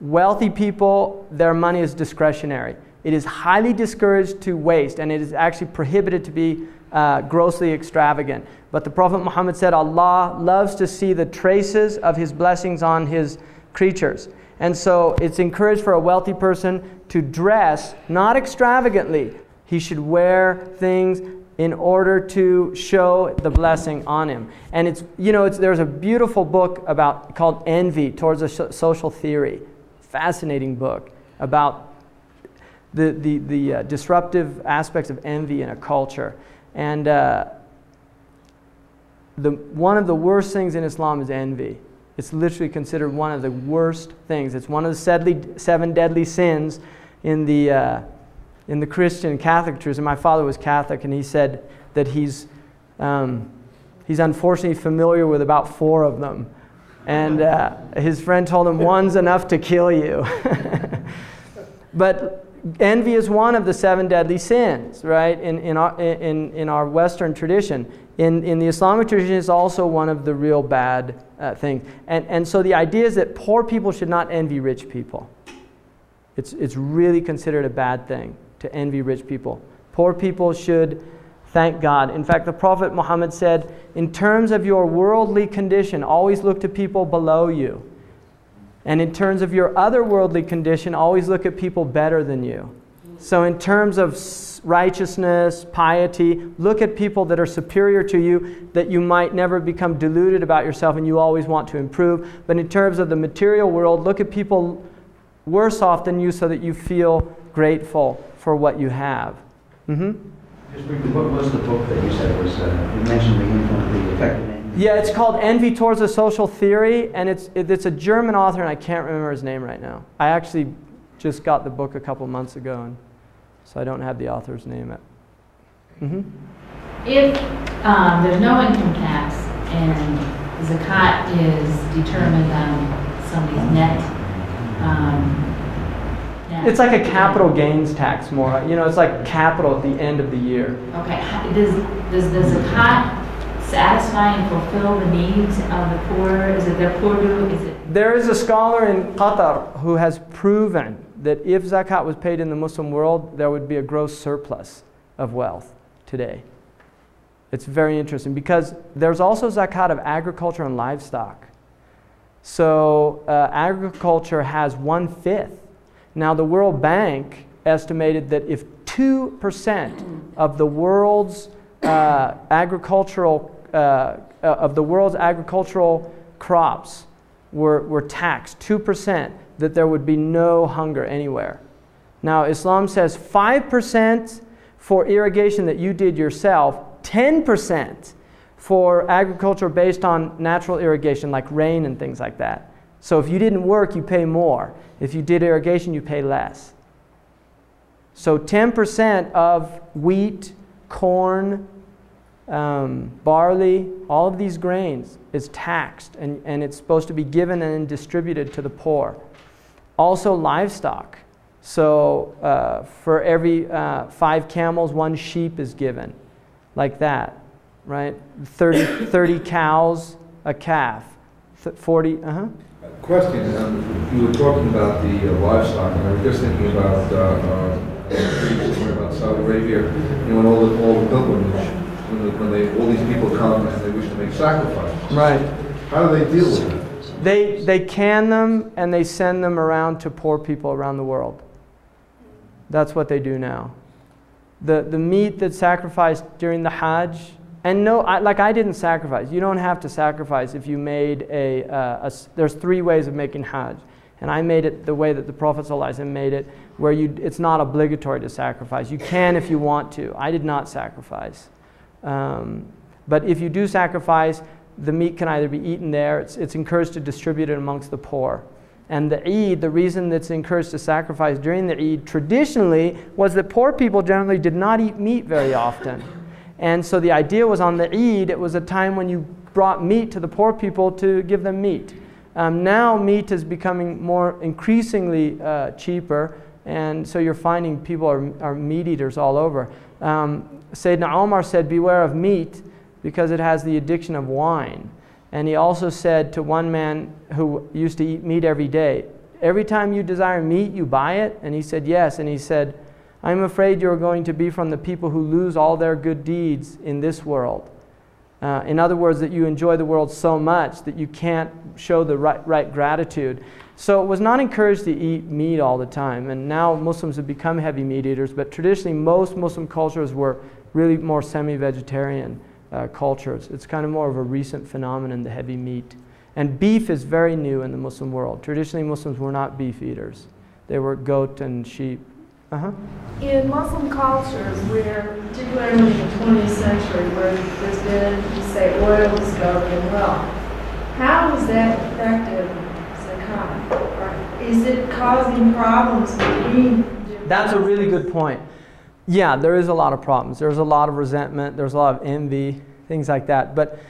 Wealthy people, their money is discretionary. It is highly discouraged to waste, and it is actually prohibited to be uh, grossly extravagant. But the Prophet Muhammad said, Allah loves to see the traces of His blessings on His creatures. And so it's encouraged for a wealthy person to dress not extravagantly. He should wear things in order to show the blessing on him. And it's, you know, it's, there's a beautiful book about called Envy Towards a Social Theory. Fascinating book about the, the, the uh, disruptive aspects of envy in a culture. And uh, the, one of the worst things in Islam is envy. It's literally considered one of the worst things. It's one of the seven, deadly sins in the, uh, in the Christian Catholic tradition. My father was Catholic, and he said that he's, um, he's unfortunately familiar with about four of them. And uh, his friend told him, one's enough to kill you. [LAUGHS] but envy is one of the seven deadly sins, right, in, in, our, in, in our Western tradition. In, in the Islamic tradition, it's also one of the real bad uh, things. And, and so the idea is that poor people should not envy rich people. It's, it's really considered a bad thing to envy rich people. Poor people should thank God. In fact, the Prophet Muhammad said, in terms of your worldly condition, always look to people below you. And in terms of your otherworldly condition, always look at people better than you. So, in terms of righteousness, piety, look at people that are superior to you, that you might never become deluded about yourself and you always want to improve. But in terms of the material world, look at people worse off than you so that you feel grateful for what you have. Mm-hmm. Just what was the book that you said was, uh, you mentioned the influence, the effect of envy? Yeah, it's called Envy Towards a Social Theory, and it's, it, it's a German author, and I can't remember his name right now. I actually just got the book a couple months ago, and so I don't have the author's name. At, hmm If um, there's no income tax and zakat is determined on somebody's net, um, net- It's like a capital gains tax more. You know, it's like capital at the end of the year. Okay, does, does the zakat satisfy and fulfill the needs of the poor? Is it their poor do, is it? There is a scholar in Qatar who has proven that if zakat was paid in the Muslim world, there would be a gross surplus of wealth today. It's very interesting because there's also zakat of agriculture and livestock. So uh, agriculture has one fifth. Now, the World Bank estimated that if 2% of the world's uh, agricultural uh, uh, of the world's agricultural crops were, were taxed 2%, that there would be no hunger anywhere. Now, Islam says 5% for irrigation that you did yourself, 10% for agriculture based on natural irrigation, like rain and things like that. So if you didn't work, you pay more. If you did irrigation, you pay less. So 10% of wheat, corn, um, barley, all of these grains is taxed and, and it's supposed to be given and distributed to the poor. Also, livestock. So, uh, for every uh, five camels, one sheep is given, like that, right? 30, [COUGHS] 30 cows, a calf. Th- 40, uh huh. Question, um, you were talking about the uh, livestock, and I was just thinking about, uh, uh, about Saudi Arabia, you know, when all the, all the pilgrimage, when they, all these people come and they wish to make sacrifices. Right. How do they deal with it? They, they can them and they send them around to poor people around the world. That's what they do now. The, the meat that's sacrificed during the Hajj, and no, I, like I didn't sacrifice. You don't have to sacrifice if you made a, uh, a there's three ways of making Hajj. And I made it the way that the Prophet ﷺ made it, where you, it's not obligatory to sacrifice. You can if you want to. I did not sacrifice. Um, but if you do sacrifice, the meat can either be eaten there, it's, it's encouraged to distribute it amongst the poor. And the Eid, the reason that's encouraged to sacrifice during the Eid traditionally was that poor people generally did not eat meat very often. And so the idea was on the Eid, it was a time when you brought meat to the poor people to give them meat. Um, now meat is becoming more increasingly uh, cheaper, and so you're finding people are, are meat eaters all over. Um, Sayyidina Omar said, Beware of meat because it has the addiction of wine. And he also said to one man who used to eat meat every day, Every time you desire meat, you buy it? And he said, Yes. And he said, I'm afraid you're going to be from the people who lose all their good deeds in this world. Uh, in other words, that you enjoy the world so much that you can't show the right, right gratitude. So it was not encouraged to eat meat all the time. And now Muslims have become heavy meat eaters, but traditionally most Muslim cultures were really more semi vegetarian uh, cultures. It's kind of more of a recent phenomenon, the heavy meat. And beef is very new in the Muslim world. Traditionally, Muslims were not beef eaters, they were goat and sheep. Uh-huh. In Muslim cultures, where, particularly in the 20th century, where there's been, say, oil discovery and wealth, how is that affected zakat? Or is it causing problems between? That's a really good point. Yeah, there is a lot of problems. There's a lot of resentment. There's a lot of envy, things like that. But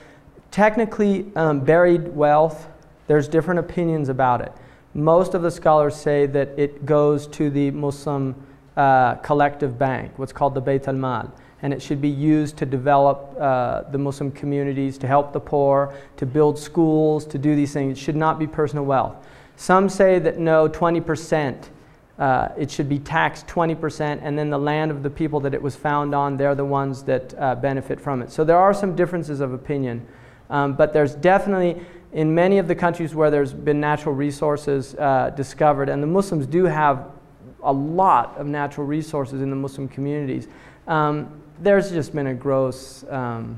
technically, um, buried wealth, there's different opinions about it. Most of the scholars say that it goes to the Muslim uh, collective bank, what's called the Bayt al Mal, and it should be used to develop uh, the Muslim communities, to help the poor, to build schools, to do these things. It should not be personal wealth. Some say that no, 20%. Uh, it should be taxed 20%, and then the land of the people that it was found on, they're the ones that uh, benefit from it. So there are some differences of opinion, um, but there's definitely, in many of the countries where there's been natural resources uh, discovered, and the Muslims do have a lot of natural resources in the Muslim communities, um, there's just been a gross um,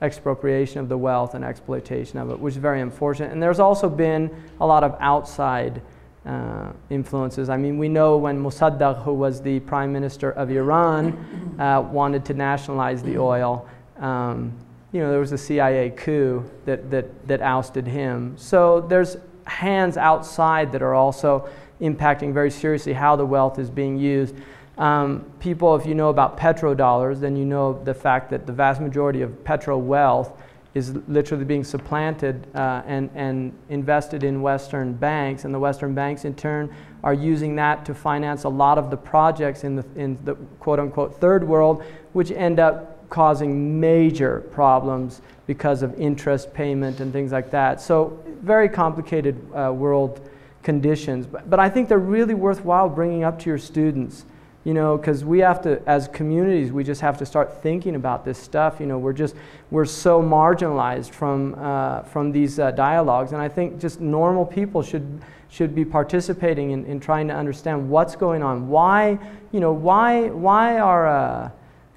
expropriation of the wealth and exploitation of it, which is very unfortunate. And there's also been a lot of outside uh, influences. I mean, we know when Mossadegh, who was the prime minister of Iran, uh, wanted to nationalize the oil. Um, you know, there was a CIA coup that, that, that ousted him. So there's hands outside that are also impacting very seriously how the wealth is being used. Um, people, if you know about petrodollars, then you know the fact that the vast majority of petro wealth is literally being supplanted uh, and, and invested in Western banks, and the Western banks in turn are using that to finance a lot of the projects in the, in the quote unquote third world, which end up causing major problems because of interest payment and things like that. So, very complicated uh, world conditions. But, but I think they're really worthwhile bringing up to your students, you know, because we have to, as communities, we just have to start thinking about this stuff. You know, we're just, we're so marginalized from, uh, from these uh, dialogues. And I think just normal people should, should be participating in, in trying to understand what's going on. Why, you know, why, why are, uh,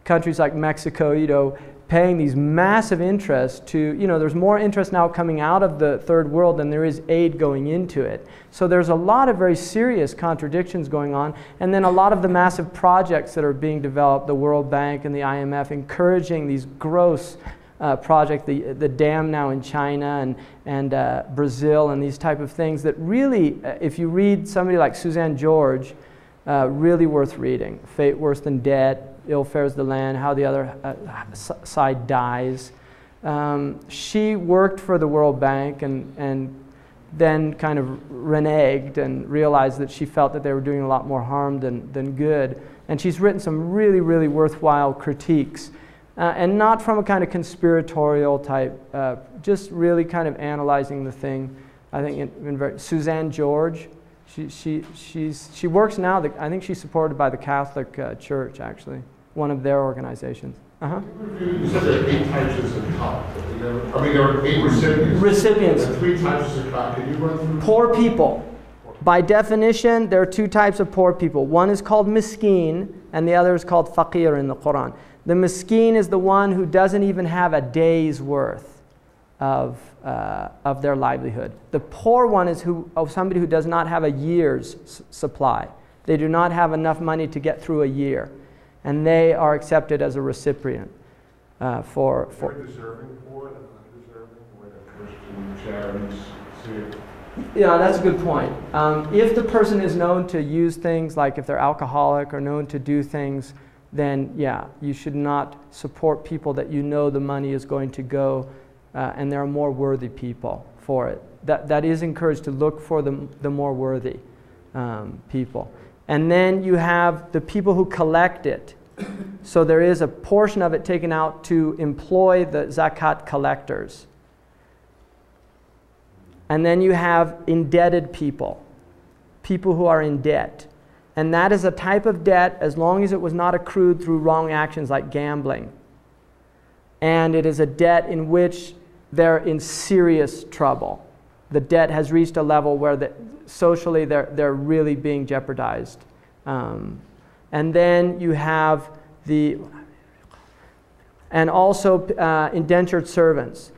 countries like Mexico, you know, paying these massive interests to, you know, there's more interest now coming out of the third world than there is aid going into it. So there's a lot of very serious contradictions going on. And then a lot of the massive projects that are being developed, the World Bank and the IMF, encouraging these gross uh, projects, the, the dam now in China and, and uh, Brazil and these type of things that really, uh, if you read somebody like Suzanne George, uh, really worth reading. Fate Worse Than Debt, ill fares the land, how the other uh, side dies. Um, she worked for the World Bank and, and then kind of reneged and realized that she felt that they were doing a lot more harm than, than good. And she's written some really, really worthwhile critiques. Uh, and not from a kind of conspiratorial type, uh, just really kind of analyzing the thing. I think in, in very, Susanne George, she, she, she's, she works now, the, I think she's supported by the Catholic uh, Church, actually one of their organizations. Uh-huh. You said there are eight types of zakat. I mean, there are eight recipients. Recipients. There are three types of zakat. Can you run through? Poor people. By definition, there are two types of poor people. One is called miskin, and the other is called faqir in the Quran. The miskin is the one who doesn't even have a day's worth of, uh, of their livelihood. The poor one is who, of somebody who does not have a year's s- supply. They do not have enough money to get through a year and they are accepted as a recipient uh, for. for deserving for it and undeserving, where the Christian charities see it. Yeah, that's a good point. Um, if the person is known to use things like if they're alcoholic or known to do things, then yeah, you should not support people that you know the money is going to go, uh, and there are more worthy people for it. That, that is encouraged to look for the, the more worthy um, people. And then you have the people who collect it. So there is a portion of it taken out to employ the zakat collectors. And then you have indebted people, people who are in debt. And that is a type of debt as long as it was not accrued through wrong actions like gambling. And it is a debt in which they're in serious trouble. The debt has reached a level where the, socially they're, they're really being jeopardized. Um, and then you have the, and also uh, indentured servants,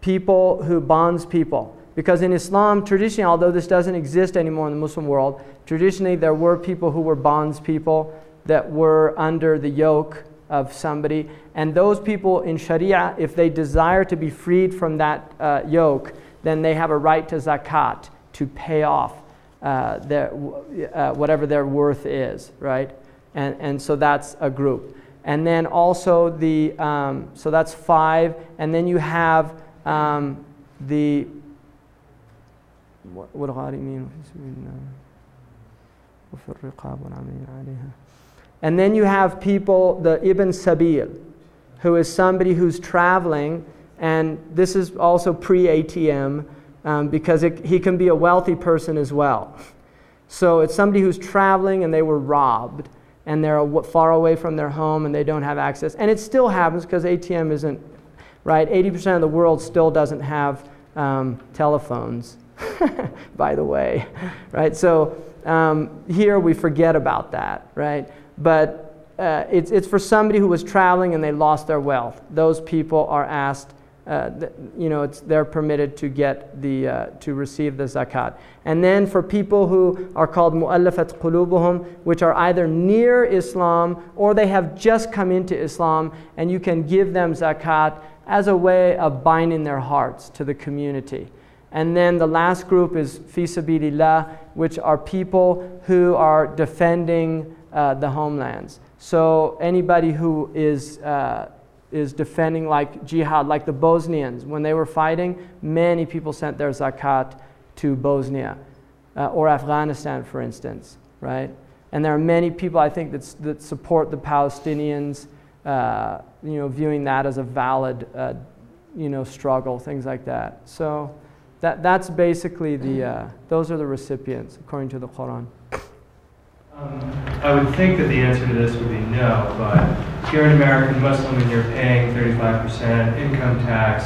people who bonds people. Because in Islam, traditionally, although this doesn't exist anymore in the Muslim world, traditionally there were people who were bonds people that were under the yoke of somebody. And those people in Sharia, if they desire to be freed from that uh, yoke, then they have a right to zakat to pay off uh, their, uh, whatever their worth is, right? And, and so that's a group. And then also the, um, so that's five. And then you have um, the, what, what do mean? And then you have people, the Ibn Sabil, who is somebody who's traveling, and this is also pre ATM um, because it, he can be a wealthy person as well. So it's somebody who's traveling and they were robbed and they're far away from their home and they don't have access. And it still happens because ATM isn't, right? 80% of the world still doesn't have um, telephones, [LAUGHS] by the way, [LAUGHS] right? So um, here we forget about that, right? But uh, it's, it's for somebody who was traveling and they lost their wealth. Those people are asked uh, you know, it's, they're permitted to get the, uh, to receive the zakat. And then for people who are called mu'allafat qulubuhum, which are either near Islam or they have just come into Islam, and you can give them zakat as a way of binding their hearts to the community. And then the last group is fi sabilillah, which are people who are defending uh, the homelands. So anybody who is uh, is defending like jihad, like the Bosnians. When they were fighting, many people sent their zakat to Bosnia uh, or Afghanistan, for instance, right? And there are many people, I think, that's, that support the Palestinians, uh, you know, viewing that as a valid, uh, you know, struggle, things like that. So that, that's basically the, uh, those are the recipients, according to the Quran. Um, I would think that the answer to this would be no, but if you're an American Muslim and you're paying 35% income tax,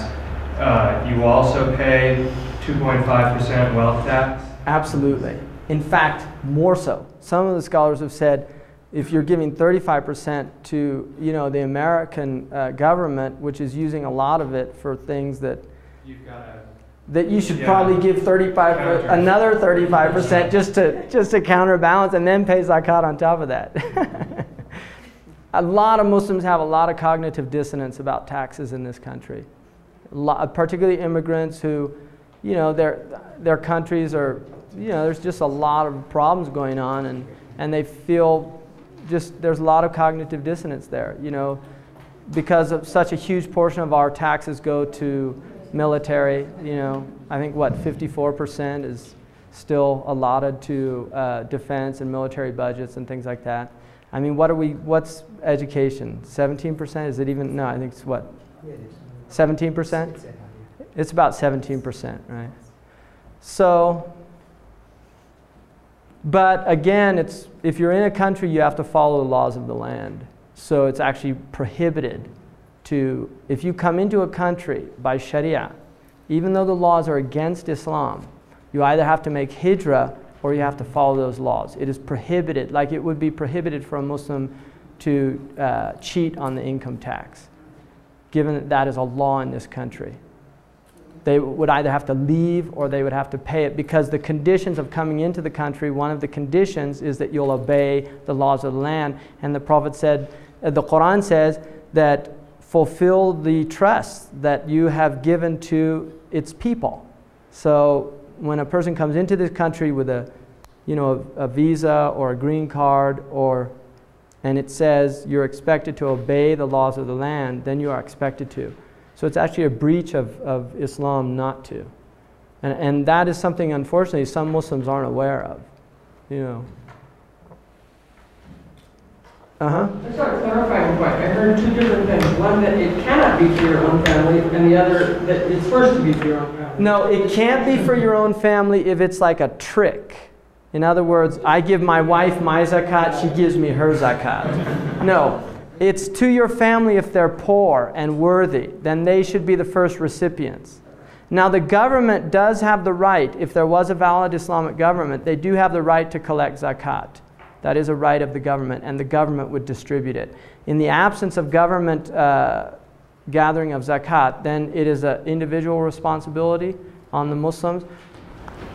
uh, you also pay 2.5% wealth tax? Absolutely. In fact, more so. Some of the scholars have said if you're giving 35% to you know, the American uh, government, which is using a lot of it for things that You've got to that you should Yeah. probably give 35 Counter. another 35% [LAUGHS] just to just to counterbalance and then pay zakat on top of that [LAUGHS] a lot of muslims have a lot of cognitive dissonance about taxes in this country a lot, uh, particularly immigrants who you know their their countries are you know there's just a lot of problems going on and and they feel just there's a lot of cognitive dissonance there you know because of such a huge portion of our taxes go to military, you know, I think what 54% is still allotted to uh, defense and military budgets and things like that. I mean, what are we? What's education? 17%? Is it even? No, I think it's what? 17%. It's about 17%, right? So, but again, it's if you're in a country, you have to follow the laws of the land. So it's actually prohibited to, if you come into a country by Sharia, even though the laws are against Islam, you either have to make hijrah or you have to follow those laws. It is prohibited, like it would be prohibited for a Muslim to uh, cheat on the income tax, given that that is a law in this country. They would either have to leave or they would have to pay it because the conditions of coming into the country, one of the conditions is that you'll obey the laws of the land. And the Prophet said, uh, the Quran says that fulfill the trust that you have given to its people. So when a person comes into this country with a, you know, a, a visa or a green card or and it says you're expected to obey the laws of the land, then you are expected to. So it's actually a breach of, of Islam not to. And, and that is something, unfortunately, some Muslims aren't aware of. You know. Uh-huh. I just want to clarify point. I heard two different things. One, that it cannot be for your own family, and the other, that it's first to be for your own family. No, it can't be for your own family if it's like a trick. In other words, I give my wife my zakat, she gives me her zakat. No, it's to your family if they're poor and worthy, then they should be the first recipients. Now, the government does have the right, if there was a valid Islamic government, they do have the right to collect zakat. That is a right of the government, and the government would distribute it. In the absence of government uh, gathering of zakat, then it is an individual responsibility on the Muslims.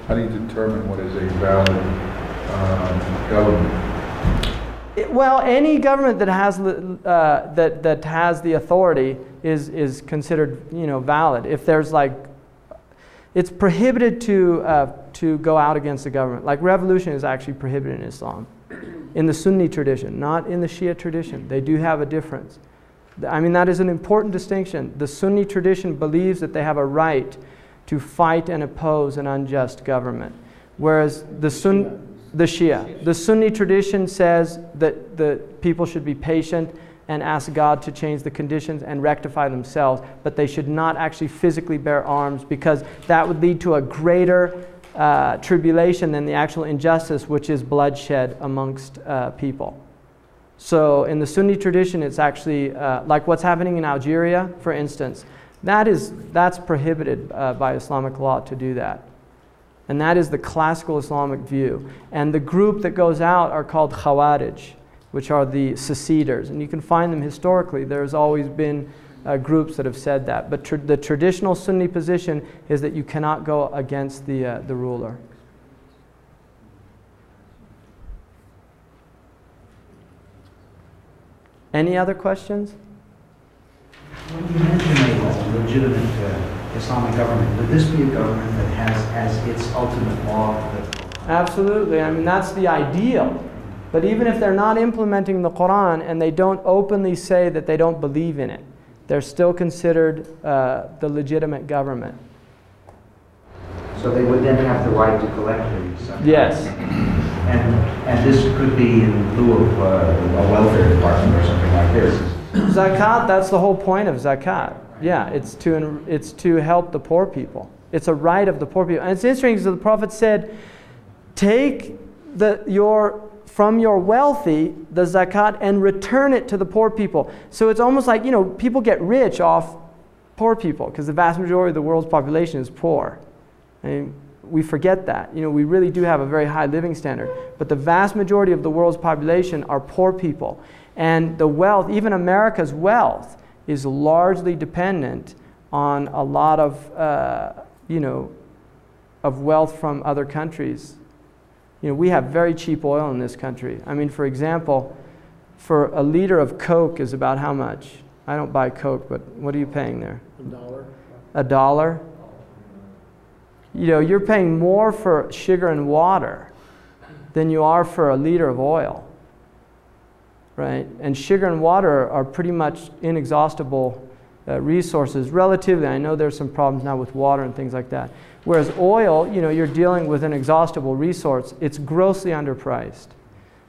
How do you determine what is a valid um, government? It- well, any government that has uh, that that has the authority is is considered you know valid. If there's like, it's prohibited to uh, to go out against the government. Like revolution is actually prohibited in Islam, in the Sunni tradition, not in the Shia tradition. They do have a difference. I mean that is an important distinction. The Sunni tradition believes that they have a right to fight and oppose an unjust government, whereas the Sun the Shia. The Sunni tradition says that the people should be patient and ask God to change the conditions and rectify themselves, but they should not actually physically bear arms because that would lead to a greater uh, tribulation than the actual injustice, which is bloodshed amongst uh, people. So, in the Sunni tradition, it's actually uh, like what's happening in Algeria, for instance. That is, that's prohibited uh, by Islamic law to do that. And that is the classical Islamic view. And the group that goes out are called Khawarij, which are the seceders. And you can find them historically. There's always been uh, groups that have said that. But tr- the traditional Sunni position is that you cannot go against the, uh, the ruler. Any other questions? When you mention a legitimate uh, Islamic government, would this be a government that has as its ultimate law the Absolutely. I mean, that's the ideal. But even if they're not implementing the Quran and they don't openly say that they don't believe in it, they're still considered uh, the legitimate government. So they would then have the right to collect uh, Yes. And, and this could be in lieu of uh, a welfare department or something like this? Zakat, that's the whole point of zakat. Yeah, it's to, it's to help the poor people. It's a right of the poor people. And it's interesting because the Prophet said, take the, your, from your wealthy the zakat and return it to the poor people. So it's almost like, you know, people get rich off poor people because the vast majority of the world's population is poor. Mean, we forget that. You know, we really do have a very high living standard. But the vast majority of the world's population are poor people. And the wealth, even America's wealth, is largely dependent on a lot of, uh, you know, of wealth from other countries. You know, we have very cheap oil in this country. I mean, for example, for a liter of Coke is about how much? I don't buy Coke, but what are you paying there? A dollar. A dollar? You know, you're paying more for sugar and water than you are for a liter of oil right? And sugar and water are pretty much inexhaustible uh, resources relatively. I know there's some problems now with water and things like that. Whereas oil, you know, you're dealing with an exhaustible resource. It's grossly underpriced.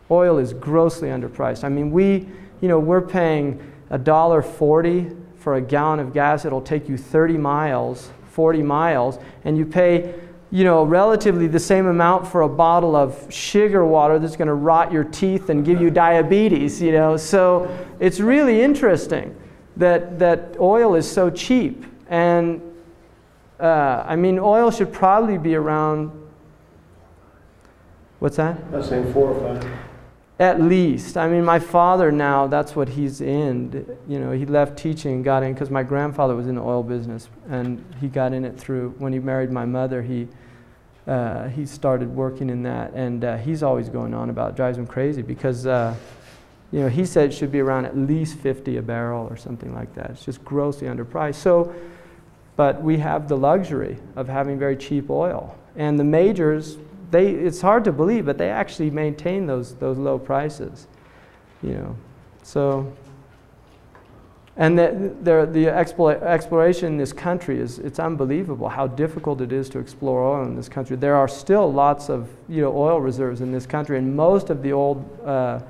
Oil is grossly underpriced. I mean, we, you know, we're paying a dollar forty for a gallon of gas. It'll take you 30 miles, 40 miles, and you pay you know, relatively the same amount for a bottle of sugar water that's going to rot your teeth and give you diabetes, you know. So it's really interesting that, that oil is so cheap. And uh, I mean, oil should probably be around, what's that? I was saying four or five. At least. I mean, my father now, that's what he's in. You know, he left teaching and got in because my grandfather was in the oil business and he got in it through, when he married my mother, he, uh, he started working in that. And uh, he's always going on about it. drives him crazy because, uh, you know, he said it should be around at least 50 a barrel or something like that. It's just grossly underpriced. So, but we have the luxury of having very cheap oil. And the majors, they, it's hard to believe, but they actually maintain those, those low prices. You know, so, and the, the, the explo- exploration in this country is, it's unbelievable how difficult it is to explore oil in this country. There are still lots of, you know, oil reserves in this country, and most of the old uh,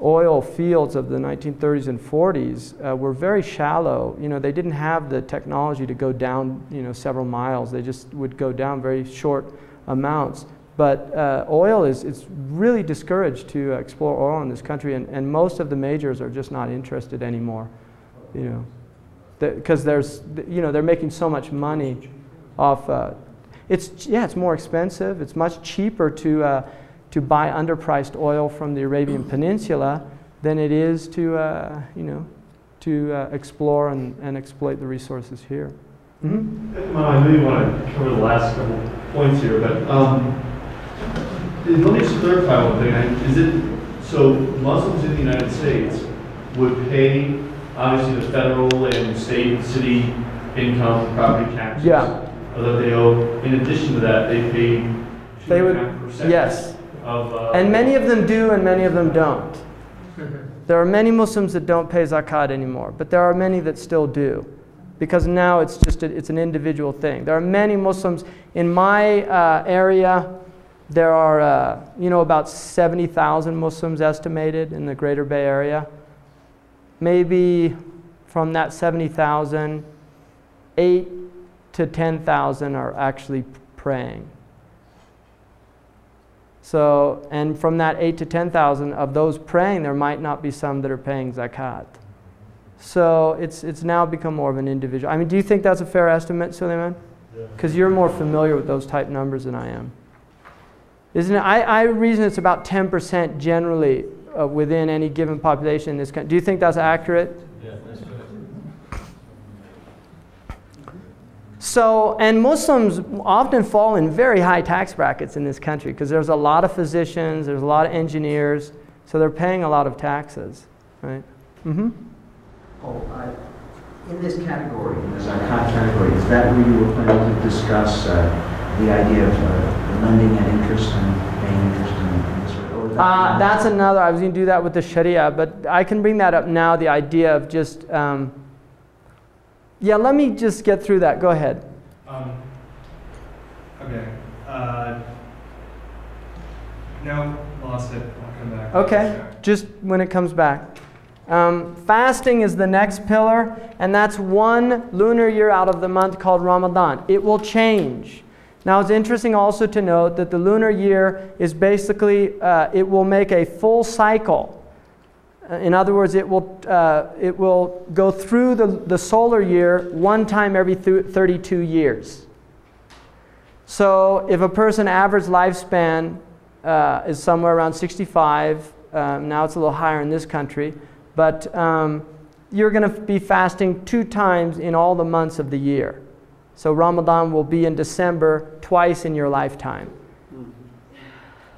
oil fields of the 1930s and 40s uh, were very shallow. You know, they didn't have the technology to go down, you know, several miles. They just would go down very short amounts. But uh, oil is it's really discouraged to explore oil in this country, and, and most of the majors are just not interested anymore. You know, because the, there's you know they're making so much money off. Uh, it's yeah, it's more expensive. It's much cheaper to uh, to buy underpriced oil from the Arabian [CLEARS THROAT] Peninsula than it is to uh, you know to uh, explore and, and exploit the resources here. Mm-hmm. Well, I know you want to cover the last couple points here, but um, let me just clarify one thing. Is it, so Muslims in the United States would pay, obviously, the federal and state and city income, property taxes? Yeah. That they owe. In addition to that, they pay They would- 2.5% yes. Of. uh, And many of them do, and many of them don't. [LAUGHS] There are many Muslims that don't pay zakat anymore, but there are many that still do, because now it's just a, it's an individual thing. There are many Muslims in my uh, area. There are uh, you know about 70,000 Muslims estimated in the Greater Bay Area. Maybe from that 70,000, eight to 10,000 are actually praying. So, and from that 8 to 10,000 of those praying, there might not be some that are paying zakat. So it's, it's now become more of an individual. I mean, do you think that's a fair estimate, Suleiman? Because you're more familiar with those type numbers than I am. Isn't it? I, I reason it's about 10% generally uh, within any given population in this country. Do you think that's accurate? Yeah, that's good. So, and Muslims often fall in very high tax brackets in this country because there's a lot of physicians, there's a lot of engineers, so they're paying a lot of taxes, right? Mm-hmm. Oh, I, in this category, in the zakat category, is that where you were planning to discuss uh, the idea of uh, lending at interest and paying interest in, in this? Or is that Uh, that's another, I was going to do that with the Sharia, but I can bring that up now the idea of just, um, yeah, let me just get through that. Go ahead. Um, okay. Uh, no, lost it. I'll come back. Okay, just when it comes back. Um, fasting is the next pillar, and that's one lunar year out of the month called Ramadan. It will change. Now, it's interesting also to note that the lunar year is basically, uh, it will make a full cycle. Uh, In other words, it will, uh, it will go through the, the solar year one time every thu- 32 years. So, if a person average lifespan uh, is somewhere around 65, um, now it's a little higher in this country, but um, you're going to be fasting two times in all the months of the year. So, Ramadan will be in December twice in your lifetime.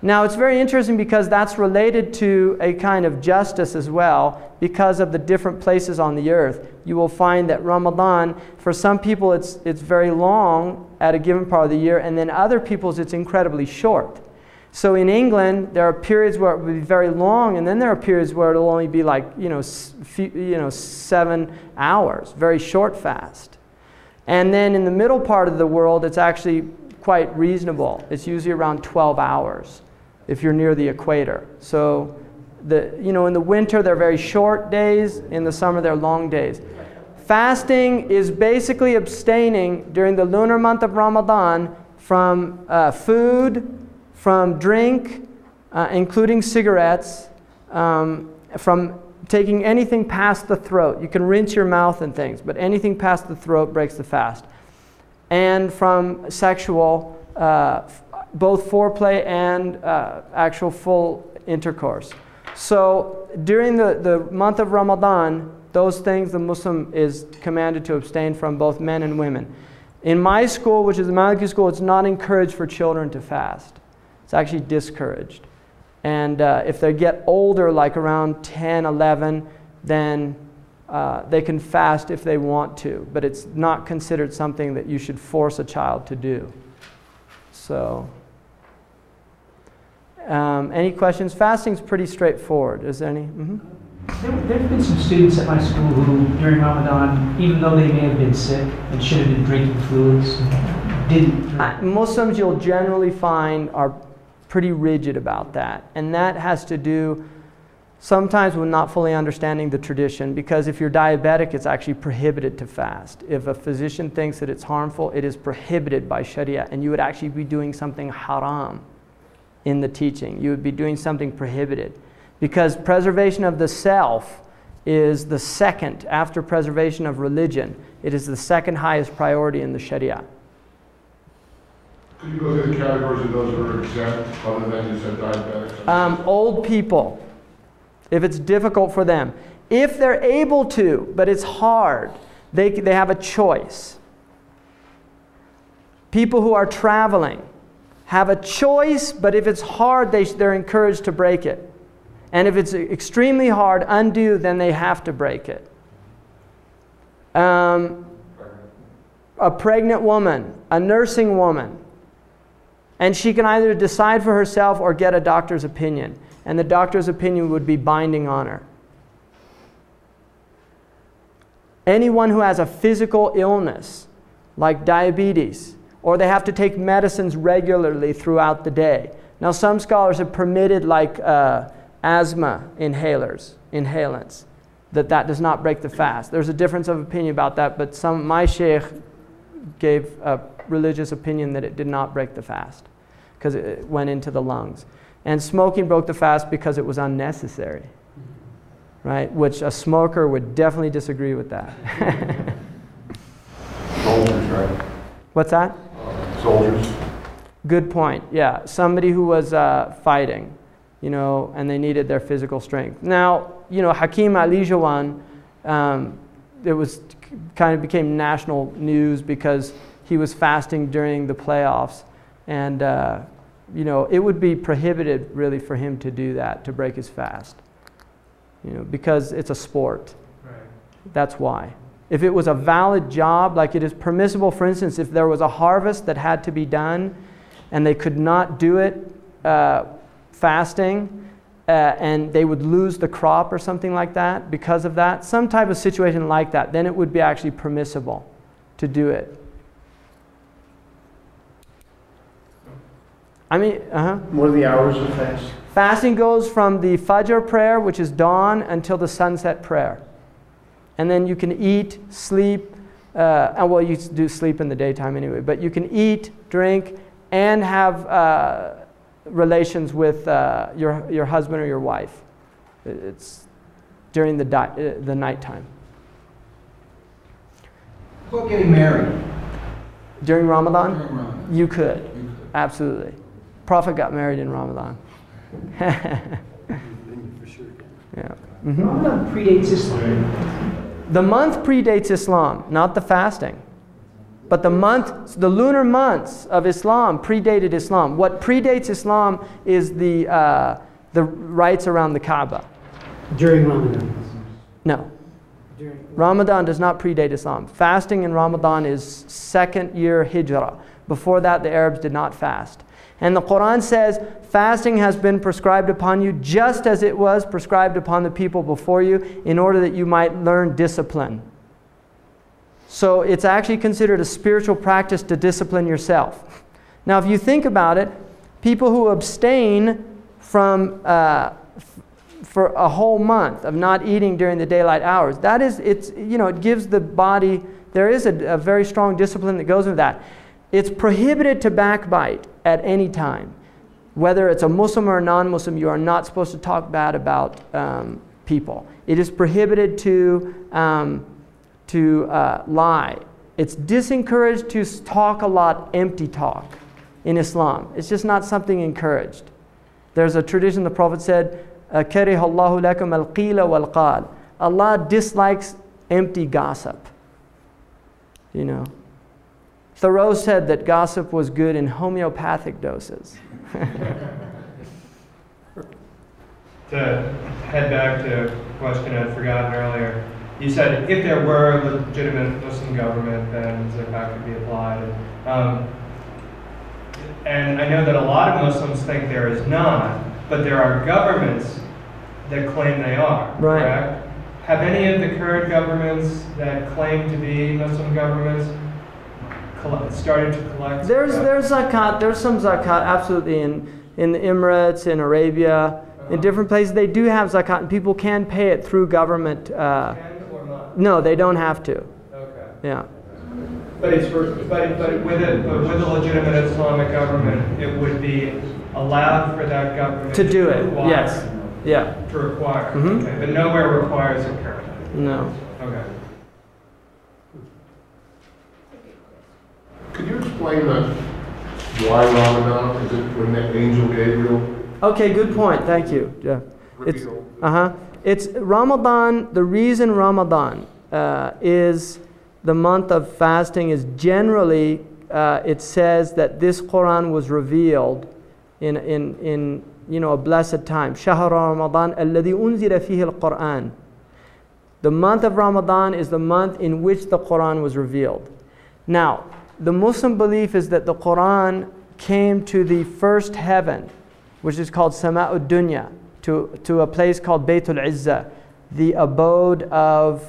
Now, it's very interesting because that's related to a kind of justice as well, because of the different places on the earth. You will find that Ramadan, for some people, it's, it's very long at a given part of the year, and then other people's, it's incredibly short. So in England, there are periods where it will be very long, and then there are periods where it'll only be like, you know, few, you know seven hours, very short fast. And then in the middle part of the world, it's actually quite reasonable. It's usually around 12 hours if you're near the equator. So, the, you know, in the winter, they're very short days. In the summer, they're long days. Fasting is basically abstaining during the lunar month of Ramadan from uh, food, from drink, uh, including cigarettes, um, from taking anything past the throat. You can rinse your mouth and things, but anything past the throat breaks the fast. And from sexual, uh, both foreplay and uh, actual full intercourse. So during the, the month of Ramadan, those things the Muslim is commanded to abstain from, both men and women. In my school, which is the Maliki school, it's not encouraged for children to fast. It's actually discouraged. And uh, if they get older, like around 10, 11, then uh, they can fast if they want to, but it's not considered something that you should force a child to do. So, um, any questions? Fasting's pretty straightforward. Is there any? Mhm. There, there have been some students at my school who, during Ramadan, even though they may have been sick and should have been drinking fluids, didn't drink. Muslims, you'll generally find, are pretty rigid about that. And that has to do sometimes with not fully understanding the tradition, because if you're diabetic, it's actually prohibited to fast. If a physician thinks that it's harmful, it is prohibited by Sharia, and you would actually be doing something haram in the teaching. You would be doing something prohibited. Because preservation of the self is the second, after preservation of religion, it is the second highest priority in the Sharia. Could you go through the categories of those who are exempt, other than you said diabetics? Um, old people, if it's difficult for them. If they're able to, but it's hard, they, they have a choice. People who are traveling have a choice, but if it's hard, they, they're encouraged to break it. And if it's extremely hard, undue, then they have to break it. Um, a pregnant woman, a nursing woman, and she can either decide for herself or get a doctor's opinion. And the doctor's opinion would be binding on her. Anyone who has a physical illness, like diabetes, or they have to take medicines regularly throughout the day. Now, some scholars have permitted, like uh, asthma inhalers, inhalants, that that does not break the fast. There's a difference of opinion about that, but some, my sheikh gave a religious opinion that it did not break the fast because it went into the lungs. And smoking broke the fast because it was unnecessary, right? Which a smoker would definitely disagree with that. [LAUGHS] What's that? Soldiers. Good point. Yeah, somebody who was uh, fighting, you know, and they needed their physical strength. Now, you know, Hakeem Olajuwon, um, it was kind of became national news because he was fasting during the playoffs. And, uh, you know, it would be prohibited really for him to do that, to break his fast. You know, because it's a sport. Right. That's why. If it was a valid job, like it is permissible, for instance, if there was a harvest that had to be done and they could not do it uh, fasting, uh, and they would lose the crop or something like that because of that, some type of situation like that, then it would be actually permissible to do it. I mean, uh huh. What are the hours of fast? Fasting goes from the Fajr prayer, which is dawn, until the sunset prayer. And then you can eat, sleep, uh, and well, you do sleep in the daytime anyway, but you can eat, drink, and have uh, relations with uh, your, your husband or your wife. It's during the, di- uh, the nighttime. How about getting married? During Ramadan? During Ramadan. You could. You could. Absolutely. Prophet got married in Ramadan. [LAUGHS] [LAUGHS] yeah. Mhm. Ramadan predates Islam. The month predates Islam, not the fasting. But the month, the lunar months of Islam predated Islam. What predates Islam is the, uh, the rites around the Kaaba. During Ramadan. No. Ramadan does not predate Islam. Fasting in Ramadan is second year Hijrah. Before that, the Arabs did not fast. And the Quran says, fasting has been prescribed upon you just as it was prescribed upon the people before you, in order that you might learn discipline. So it's actually considered a spiritual practice to discipline yourself. Now, if you think about it, people who abstain from uh, for a whole month of not eating during the daylight hours, that is, it's you know, it gives the body. There is a, a very strong discipline that goes with that. It's prohibited to backbite at any time. Whether it's a Muslim or a non Muslim, you are not supposed to talk bad about um, people. It is prohibited to, um, to uh, lie. It's disencouraged to talk a lot empty talk in Islam. It's just not something encouraged. There's a tradition the Prophet said, كَرِهَ اللَّهُ لَكُمْ الْقِيلَ وَالْقَالَ Allah dislikes empty gossip. You know. Thoreau said that gossip was good in homeopathic doses. [LAUGHS] To head back to a question I'd forgotten earlier, you said if there were a legitimate Muslim government, then zakat could be applied. Um, and I know that a lot of Muslims think there is not, but there are governments that claim they are. Right. Correct? Have any of the current governments that claim to be Muslim governments coll- started to collect? There's, zakat? there's zakat, there's some zakat, absolutely, in, in the Emirates, in Arabia, in different places. They do have zakat, and people can pay it through government. Uh, Can or not? no, they don't have to. Okay. Yeah. But it's for, but, but with a, but with a legitimate Islamic government, it would be allowed for that government To do it, require- yes. Yeah. To require, Mhm. okay, but nowhere requires it currently. No. Okay. Could you explain that, why Ramadan? Is it when the angel Gabriel Okay, good point. Thank you. Yeah. It's, uh-huh. It's Ramadan, the reason Ramadan uh, is the month of fasting is generally, uh, it says that this Quran was revealed in, in, in you know, a blessed time. شهر رمضان الذي أنزل فيه al-Qur'an. The month of Ramadan is the month in which the Quran was revealed. Now, the Muslim belief is that the Quran came to the first heaven, which is called Sama'ud Dunya, to, to a place called Baytul Izzah, the abode of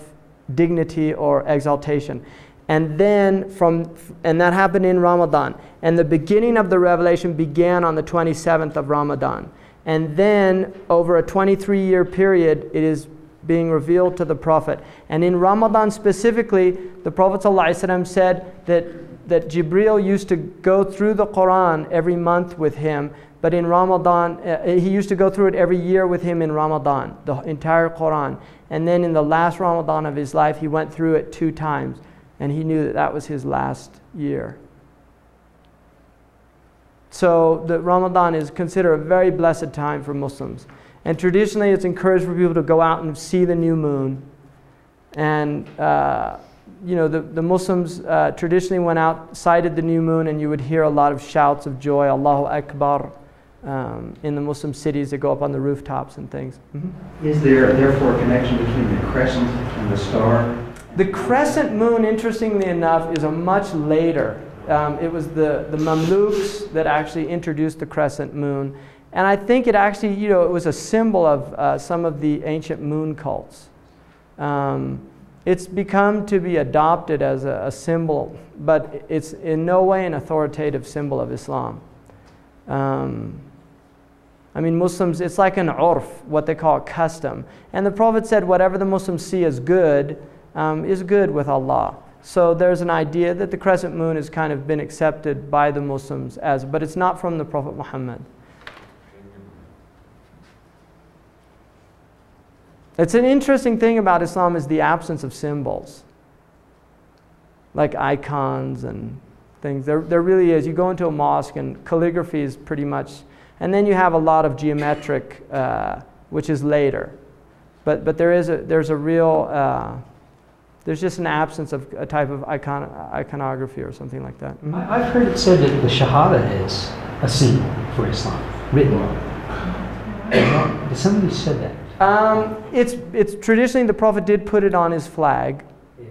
dignity or exaltation. And then from, and that happened in Ramadan. And the beginning of the revelation began on the 27th of Ramadan. And then over a 23 year period it is being revealed to the Prophet. And in Ramadan specifically, the Prophet ﷺ said that, that Jibril used to go through the Quran every month with him, but in Ramadan, uh, he used to go through it every year with him in Ramadan, the entire Quran. And then in the last Ramadan of his life, he went through it two times, and he knew that that was his last year. So the Ramadan is considered a very blessed time for Muslims. And traditionally, it's encouraged for people to go out and see the new moon and uh, you know, the, the Muslims uh, traditionally went out, sighted the new moon, and you would hear a lot of shouts of joy, Allahu Akbar, um, in the Muslim cities that go up on the rooftops and things. Mm-hmm. Is there therefore a connection between the crescent and the star? The crescent moon, interestingly enough, is a much later. Um, it was the, the Mamluks that actually introduced the crescent moon. And I think it actually, you know, it was a symbol of uh, some of the ancient moon cults. Um, it's become to be adopted as a, a, symbol, but it's in no way an authoritative symbol of Islam. Um, I mean, Muslims, it's like an urf, what they call a custom. And the Prophet said, whatever the Muslims see as good um, is good with Allah. So there's an idea that the crescent moon has kind of been accepted by the Muslims as, but it's not from the Prophet Muhammad. It's an interesting thing about Islam is the absence of symbols, like icons and things. There, there really is. You go into a mosque and calligraphy is pretty much, and then you have a lot of geometric, uh, which is later. But, but there is a, there's a real, uh, there's just an absence of a type of icon, iconography or something like that. Mm-hmm. I've heard it said that the Shahada is a symbol for Islam, written. Somebody said that. Um, it's, it's traditionally the Prophet did put it on his flag. Yeah.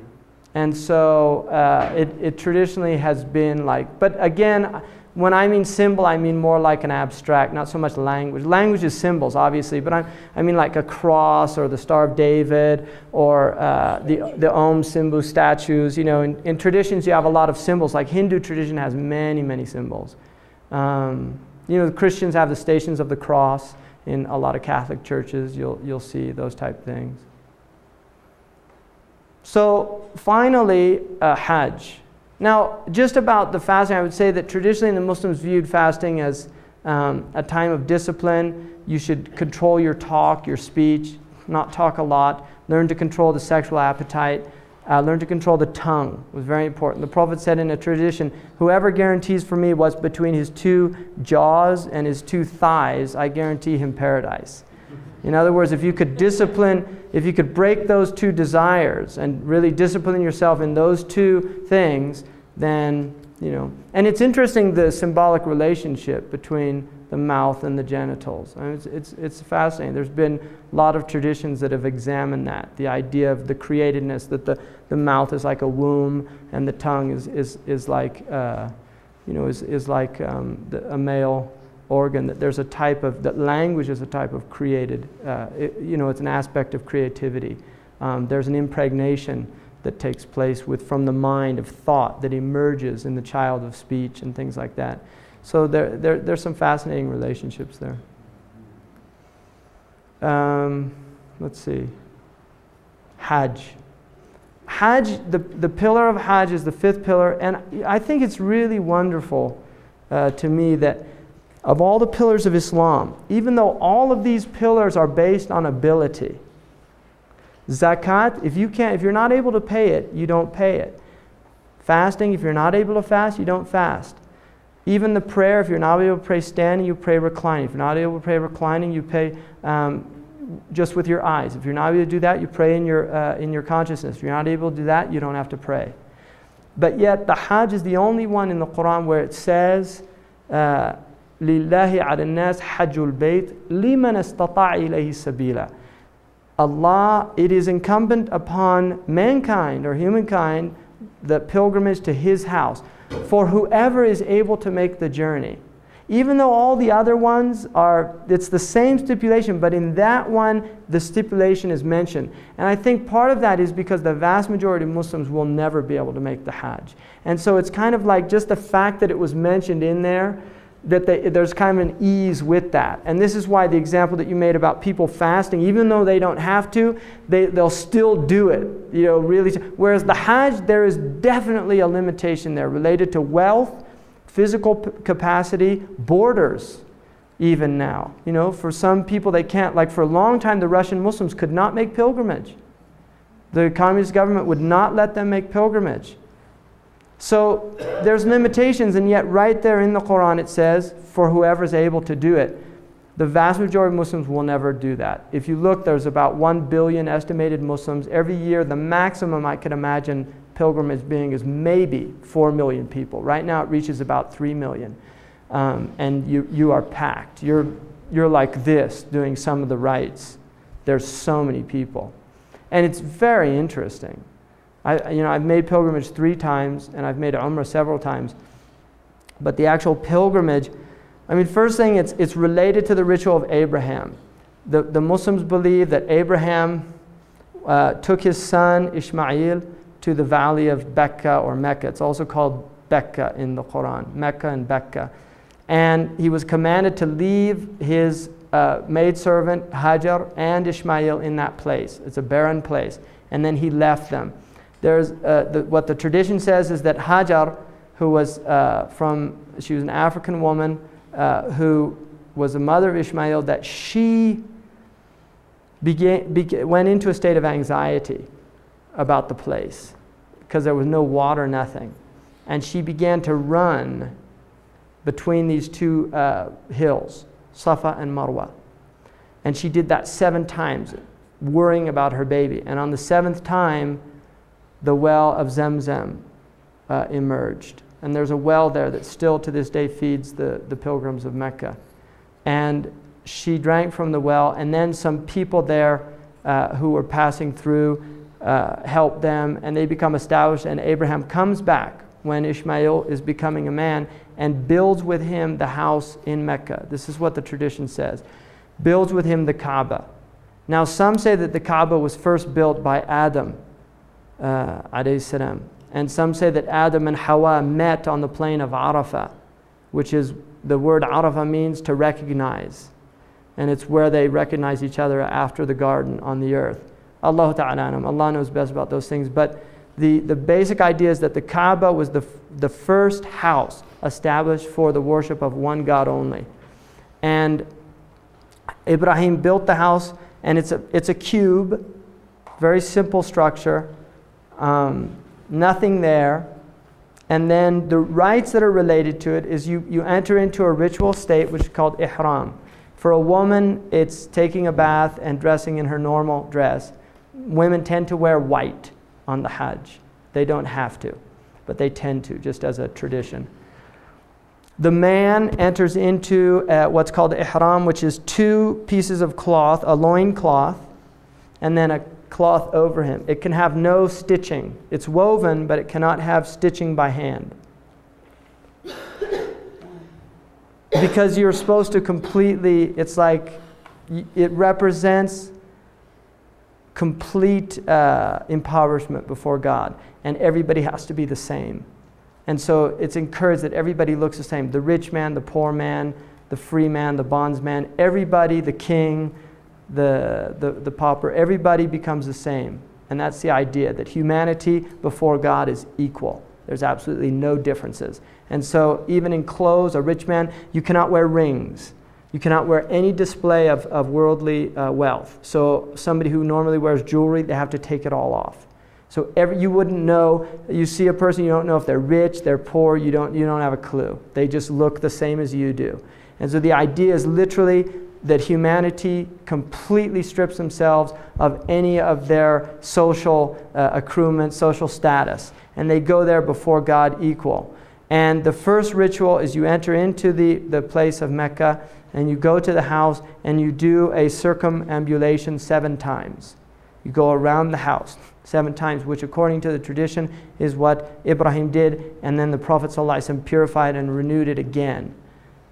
And so uh, it, it traditionally has been like, but again, when I mean symbol, I mean more like an abstract, not so much language. Language is symbols, obviously, but I, I mean like a cross or the Star of David or uh, the, the Om Simbu statues. You know, in, in, traditions, you have a lot of symbols. Like Hindu tradition has many, many symbols. Um, you know, the Christians have the stations of the cross in a lot of Catholic churches, you'll, you'll see those type things. So finally, uh, Hajj. Now, just about the fasting, I would say that traditionally the Muslims viewed fasting as um, a time of discipline. You should control your talk, your speech, not talk a lot, learn to control the sexual appetite, uh, learn to control the tongue was very important. The Prophet said in a tradition, whoever guarantees for me what's between his two jaws and his two thighs, I guarantee him paradise. In other words, if you could discipline, if you could break those two desires and really discipline yourself in those two things, then, you know. And it's interesting the symbolic relationship between the mouth and the genitals. I mean, it's, it's, it's fascinating. There's been a lot of traditions that have examined that the idea of the createdness, that the, the mouth is like a womb and the tongue is, is, is like, uh, you know, is, is like um, the, a male organ, that there's a type of, that language is a type of created, uh, it, you know, it's an aspect of creativity. Um, there's an impregnation that takes place with, from the mind of thought that emerges in the child of speech and things like that. So there, there, there's some fascinating relationships there. Um, let's see. Hajj. Hajj, the, the pillar of Hajj is the fifth pillar, and I think it's really wonderful uh, to me that of all the pillars of Islam, even though all of these pillars are based on ability, zakat, if you can't, if you're not able to pay it, you don't pay it. Fasting, if you're not able to fast, you don't fast. Even the prayer, if you're not able to pray standing, you pray reclining. If you're not able to pray reclining, you pray um, just with your eyes. If you're not able to do that, you pray in your, uh, in your consciousness. If you're not able to do that, you don't have to pray. But yet, the Hajj is the only one in the Quran where it says, uh, لله على الناس حج البيت لمن استطاع إليه سبيلا. Allah, it is incumbent upon mankind or humankind the pilgrimage to His house for whoever is able to make the journey. Even though all the other ones are, it's the same stipulation, but in that one, the stipulation is mentioned. And I think part of that is because the vast majority of Muslims will never be able to make the Hajj. And so it's kind of like just the fact that it was mentioned in there that they, there's kind of an ease with that. And this is why the example that you made about people fasting, even though they don't have to, they, they'll still do it. You know, really. Whereas the Hajj, there is definitely a limitation there related to wealth, physical capacity, borders, even now. You know, for some people, they can't. Like for a long time, the Russian Muslims could not make pilgrimage. The communist government would not let them make pilgrimage. So there's limitations, and yet right there in the Quran it says, for whoever is able to do it. The vast majority of Muslims will never do that. If you look, there's about 1 billion estimated Muslims. Every year, the maximum I could imagine pilgrimage being is maybe 4 million people. Right now it reaches about 3 million. Um, and you, you are packed. You're, you're like this doing some of the rites. There's so many people. And it's very interesting. I, you know, I've made pilgrimage three times and I've made Umrah several times. But the actual pilgrimage, I mean, first thing, it's, it's related to the ritual of Abraham. The, the Muslims believe that Abraham uh, took his son Ishmael to the valley of Becca or Mecca. It's also called Becca in the Quran, Mecca and Becca. And he was commanded to leave his uh, maidservant Hajar and Ishmael in that place. It's a barren place. And then he left them. There's, uh, the, what the tradition says is that Hajar, who was uh, from, she was an African woman uh, who was the mother of Ishmael, that she began, began, went into a state of anxiety about the place because there was no water, nothing. And she began to run between these two uh, hills, Safa and Marwa. And she did that seven times, worrying about her baby. And on the seventh time, the well of Zamzam uh, emerged. And there's a well there that still to this day feeds the, the pilgrims of Mecca. And she drank from the well, and then some people there uh, who were passing through uh, helped them, and they become established. And Abraham comes back when Ishmael is becoming a man and builds with him the house in Mecca. This is what the tradition says builds with him the Kaaba. Now, some say that the Kaaba was first built by Adam, uh, and some say that Adam and Hawa met on the plain of Arafah, which is the word Arafah means to recognize. And it's where they recognize each other after the garden on the earth. Allah Ta'ala, Allah knows best about those things. But the, the basic idea is that the Kaaba was the, the first house established for the worship of one God only. And Ibrahim built the house, and it's a, it's a cube, very simple structure, um, nothing there. And then the rites that are related to it is you, you enter into a ritual state which is called ihram. For a woman, it's taking a bath and dressing in her normal dress. Women tend to wear white on the Hajj. They don't have to, but they tend to, just as a tradition. The man enters into uh, what's called ihram, which is two pieces of cloth, a loin cloth, and then a cloth over him. It can have no stitching. It's woven, but it cannot have stitching by hand. because you're supposed to completely, it's like, it represents complete uh, impoverishment before God, and everybody has to be the same. And so it's encouraged that everybody looks the same the rich man, the poor man, the free man, the bondsman, everybody, the king, the, the, the pauper, everybody becomes the same. And that's the idea that humanity before God is equal. There's absolutely no differences. And so, even in clothes, a rich man, you cannot wear rings. You cannot wear any display of, of worldly uh, wealth. So, somebody who normally wears jewelry, they have to take it all off. So, every, you wouldn't know, you see a person, you don't know if they're rich, they're poor, you don't, you don't have a clue. They just look the same as you do. And so, the idea is literally that humanity completely strips themselves of any of their social uh, accruement, social status, and they go there before God equal. And the first ritual is you enter into the, the place of Mecca and you go to the house and you do a circumambulation seven times. You go around the house seven times, which according to the tradition is what Ibrahim did, and then the Prophet purified and renewed it again.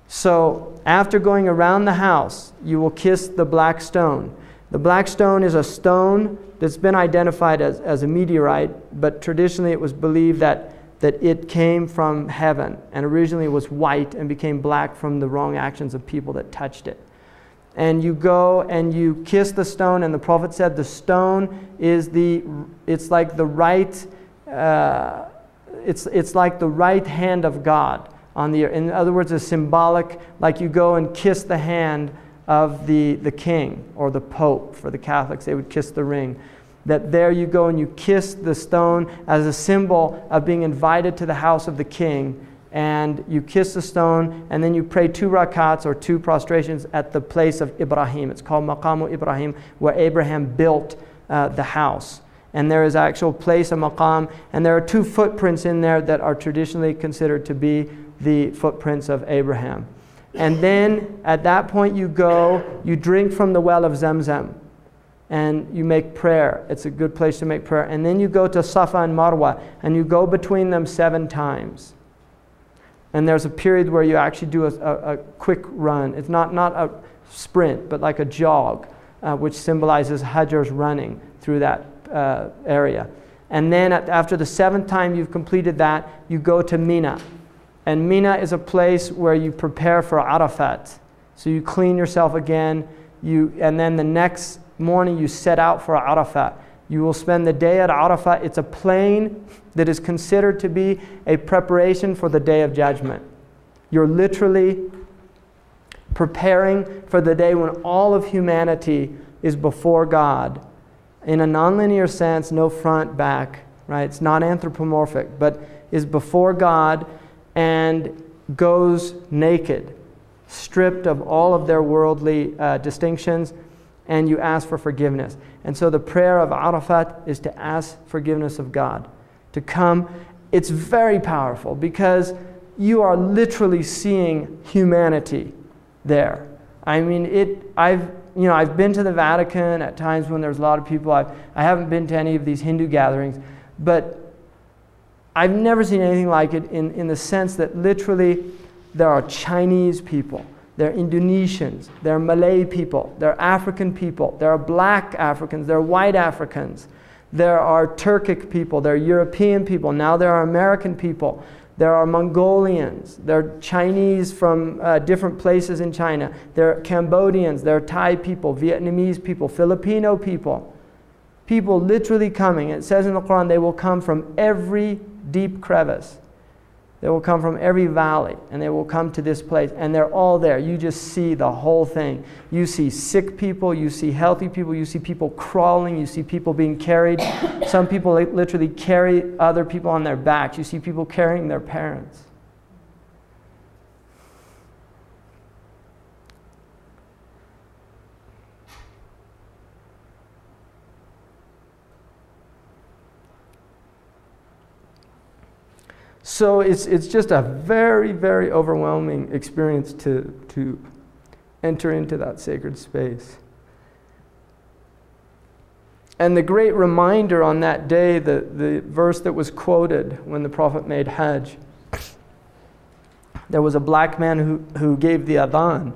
So after going around the house, you will kiss the black stone. The black stone is a stone that's been identified as, as a meteorite, but traditionally it was believed that, that it came from heaven and originally was white and became black from the wrong actions of people that touched it. And you go and you kiss the stone, and the prophet said the stone is the, it's like the right, uh, it's, it's like the right hand of God on the In other words, a symbolic, like you go and kiss the hand of the, the king or the pope. For the Catholics, they would kiss the ring. That there you go and you kiss the stone as a symbol of being invited to the house of the king. And you kiss the stone, and then you pray two rakats or two prostrations at the place of Ibrahim. It's called Maqamu Ibrahim, where Abraham built uh, the house. and there is actual place, a maqam, and there are two footprints in there that are traditionally considered to be the footprints of Abraham. And then at that point, you go, you drink from the well of Zamzam, and you make prayer. It's a good place to make prayer. And then you go to Safa and Marwa, and you go between them seven times. And there's a period where you actually do a, a, a quick run. It's not, not a sprint, but like a jog, uh, which symbolizes Hajar's running through that uh, area. And then at, after the seventh time you've completed that, you go to Mina. And Mina is a place where you prepare for Arafat. So you clean yourself again, you, and then the next morning you set out for Arafat. You will spend the day at Arafat. It's a plain that is considered to be a preparation for the day of judgment. You're literally preparing for the day when all of humanity is before God in a nonlinear sense, no front, back, right? It's not anthropomorphic, but is before God and goes naked, stripped of all of their worldly uh, distinctions, and you ask for forgiveness. And so the prayer of Arafat is to ask forgiveness of God, to come. It's very powerful because you are literally seeing humanity there. I mean, it, I've you know, I've been to the Vatican at times when there's a lot of people. I've, I haven't been to any of these Hindu gatherings, but I've never seen anything like it in, in the sense that literally there are Chinese people, there are Indonesians, there are Malay people, there are African people, there are black Africans, there are white Africans, there are Turkic people, there are European people, now there are American people. There are Mongolians. There are Chinese from uh, different places in China. There are Cambodians. There are Thai people, Vietnamese people, Filipino people. People literally coming. It says in the Quran they will come from every deep crevice. They will come from every valley and they will come to this place and they're all there. You just see the whole thing. You see sick people, you see healthy people, you see people crawling, you see people being carried. Some people literally carry other people on their backs. You see people carrying their parents. So it's, it's just a very, very overwhelming experience to, to enter into that sacred space. And the great reminder on that day, the, the verse that was quoted when the Prophet made Hajj, there was a black man who, who gave the adhan.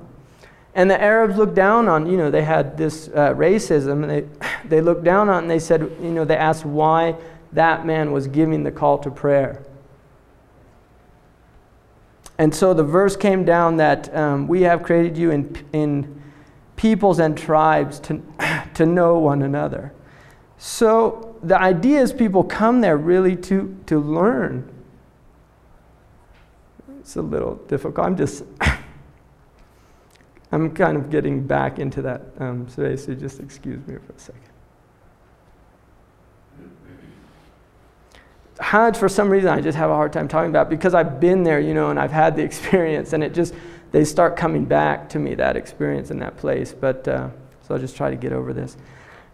And the Arabs looked down on, you know, they had this uh, racism, and they, they looked down on it and they said, you know, they asked why that man was giving the call to prayer. And so the verse came down that um, we have created you in, in peoples and tribes to, [CLEARS THROAT] to know one another. So the idea is people come there really to, to learn. It's a little difficult. I'm just, [COUGHS] I'm kind of getting back into that um, space, so just excuse me for a second. Hajj, for some reason, I just have a hard time talking about because I've been there, you know, and I've had the [LAUGHS] experience, and it just, they start coming back to me, that experience in that place. But, uh, so I'll just try to get over this.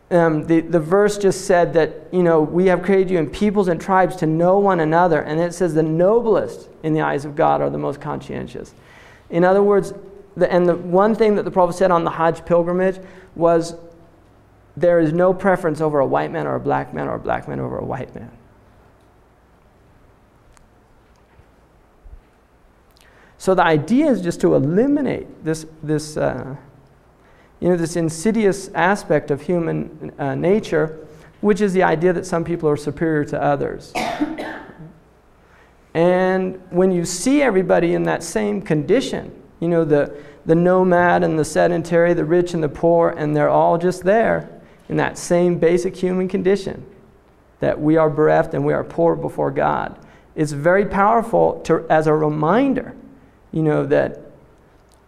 Um, the, the verse just said that, you know, we have created you in peoples and tribes to know one another. And it says the noblest in the eyes of God are the most conscientious. In other words, the, and the one thing that the Prophet said on the Hajj pilgrimage was there is no preference over a white man or a black man or a black man over a white man. So the idea is just to eliminate this, this, uh, you know, this insidious aspect of human uh, nature, which is the idea that some people are superior to others. [COUGHS] and when you see everybody in that same condition, you know, the, the nomad and the sedentary, the rich and the poor, and they're all just there in that same basic human condition that we are bereft and we are poor before God. It's very powerful to, as a reminder you know, that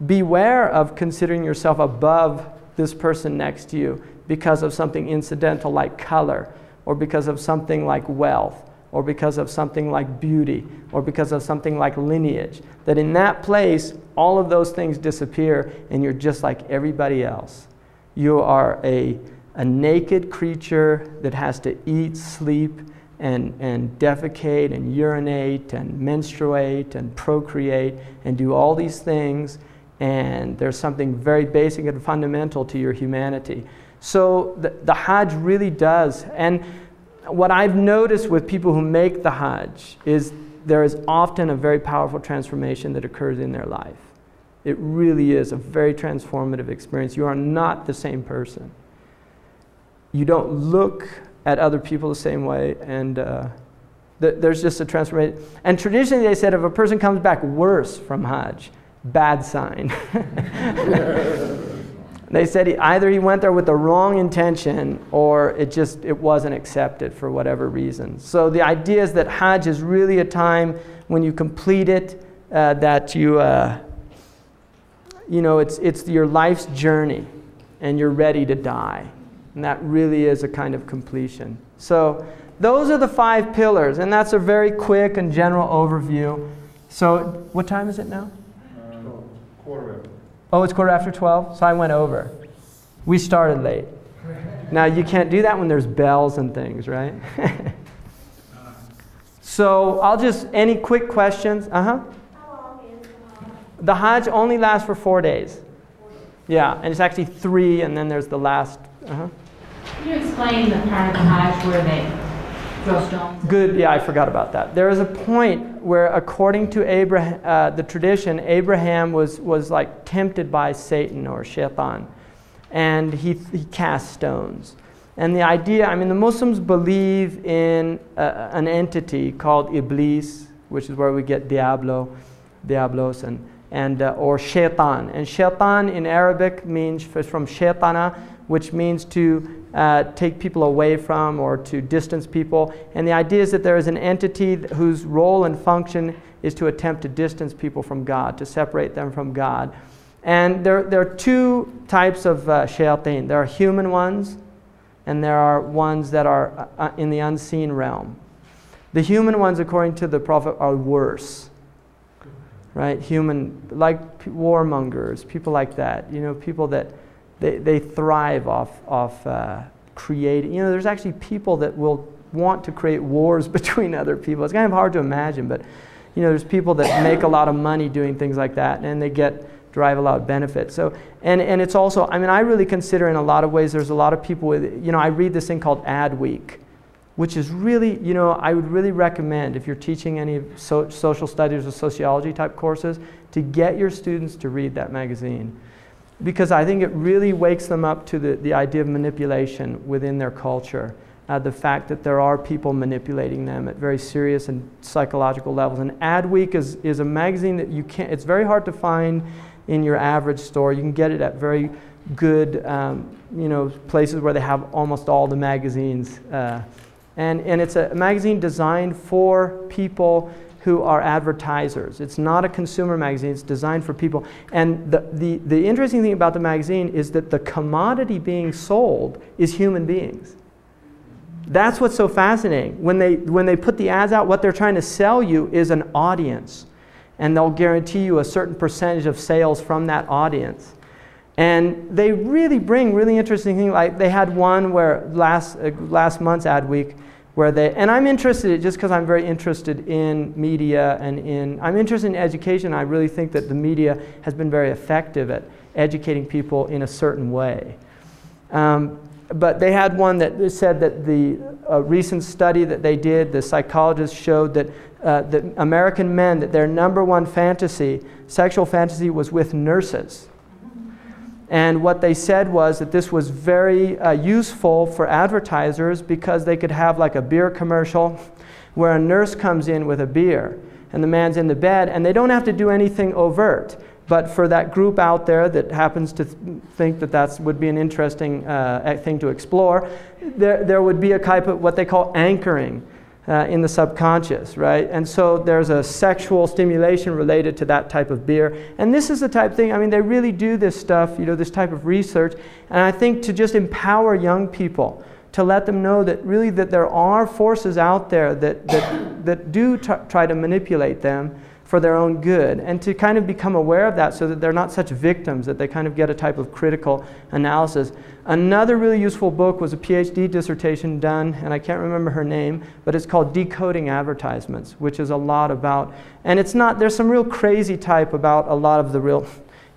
beware of considering yourself above this person next to you because of something incidental like color, or because of something like wealth, or because of something like beauty, or because of something like lineage. That in that place, all of those things disappear and you're just like everybody else. You are a a naked creature that has to eat, sleep, and, and defecate and urinate and menstruate and procreate and do all these things. And there's something very basic and fundamental to your humanity. So the, the Hajj really does. And what I've noticed with people who make the Hajj is there is often a very powerful transformation that occurs in their life. It really is a very transformative experience. You are not the same person. You don't look at other people the same way, and uh, th- there's just a transformation. And traditionally, they said if a person comes back worse from Hajj, bad sign. [LAUGHS] they said he, either he went there with the wrong intention or it just it wasn't accepted for whatever reason. So the idea is that Hajj is really a time when you complete it uh, that you uh, you know it's it's your life's journey and you're ready to die. And that really is a kind of completion. So those are the five pillars, and that's a very quick and general overview. So what time is it now? Quarter after. Oh, it's quarter after 12? So I went over. We started late. Now, you can't do that when there's bells and things, right? [LAUGHS] so I'll just, any quick questions? Uh huh. The Hajj only lasts for four days. Yeah, and it's actually three, and then there's the last. Uh huh. Can you explain the part of the Hajj where they throw stones? Good, yeah, I forgot about that. There is a point where, according to Abraham, uh, the tradition, Abraham was, was like tempted by Satan or Shaitan, and he, he cast stones. And the idea, I mean, the Muslims believe in uh, an entity called Iblis, which is where we get Diablo, Diablos, and, and, uh, or Shaitan. And Shaitan in Arabic means from Shaitana, which means to uh, take people away from or to distance people. And the idea is that there is an entity whose role and function is to attempt to distance people from God, to separate them from God. And there, there are two types of uh, shayateen there are human ones, and there are ones that are uh, uh, in the unseen realm. The human ones, according to the Prophet, are worse. Right? Human, like warmongers, people like that. You know, people that they, they thrive off, off uh, creating. You know, there's actually people that will want to create wars [LAUGHS] between other people. It's kind of hard to imagine, but you know, there's people that [COUGHS] make a lot of money doing things like that, and they get derive a lot of benefit. So, and, and it's also, I mean, I really consider in a lot of ways, there's a lot of people with, you know, I read this thing called Adweek, which is really, you know, I would really recommend if you're teaching any so, social studies or sociology type courses to get your students to read that magazine because I think it really wakes them up to the, the idea of manipulation within their culture. Uh, the fact that there are people manipulating them at very serious and psychological levels. And Adweek is, is a magazine that you can't, it's very hard to find in your average store. You can get it at very good, um, you know, places where they have almost all the magazines. Uh, and, and it's a magazine designed for people who are advertisers. It's not a consumer magazine, it's designed for people. And the, the, the interesting thing about the magazine is that the commodity being sold is human beings. That's what's so fascinating. When they, when they put the ads out, what they're trying to sell you is an audience. And they'll guarantee you a certain percentage of sales from that audience. And they really bring really interesting things. Like they had one where last, uh, last month's Adweek, where they and i'm interested just because i'm very interested in media and in i'm interested in education. I really think that the media has been very effective at educating people in a certain way. Um, but they had one that said that the recent study that they did the psychologists showed that uh, that american men that their number one fantasy sexual fantasy was with nurses and what they said was that this was very uh, useful for advertisers because they could have like a beer commercial where a nurse comes in with a beer and the man's in the bed and they don't have to do anything overt. But for that group out there that happens to th- think that that would be an interesting uh, thing to explore, there, there would be a type of what they call anchoring uh, in the subconscious, right? And so there's a sexual stimulation related to that type of beer. And this is the type thing, I mean, they really do this stuff, you know, this type of research. And I think to just empower young people, to let them know that really that there are forces out there that, that, that do try to manipulate them for their own good and to kind of become aware of that so that they're not such victims, that they kind of get a type of critical analysis. Another really useful book was a PhD dissertation done, and I can't remember her name, but it's called Decoding Advertisements, which is a lot about, and it's not, there's some real crazy type about a lot of the real,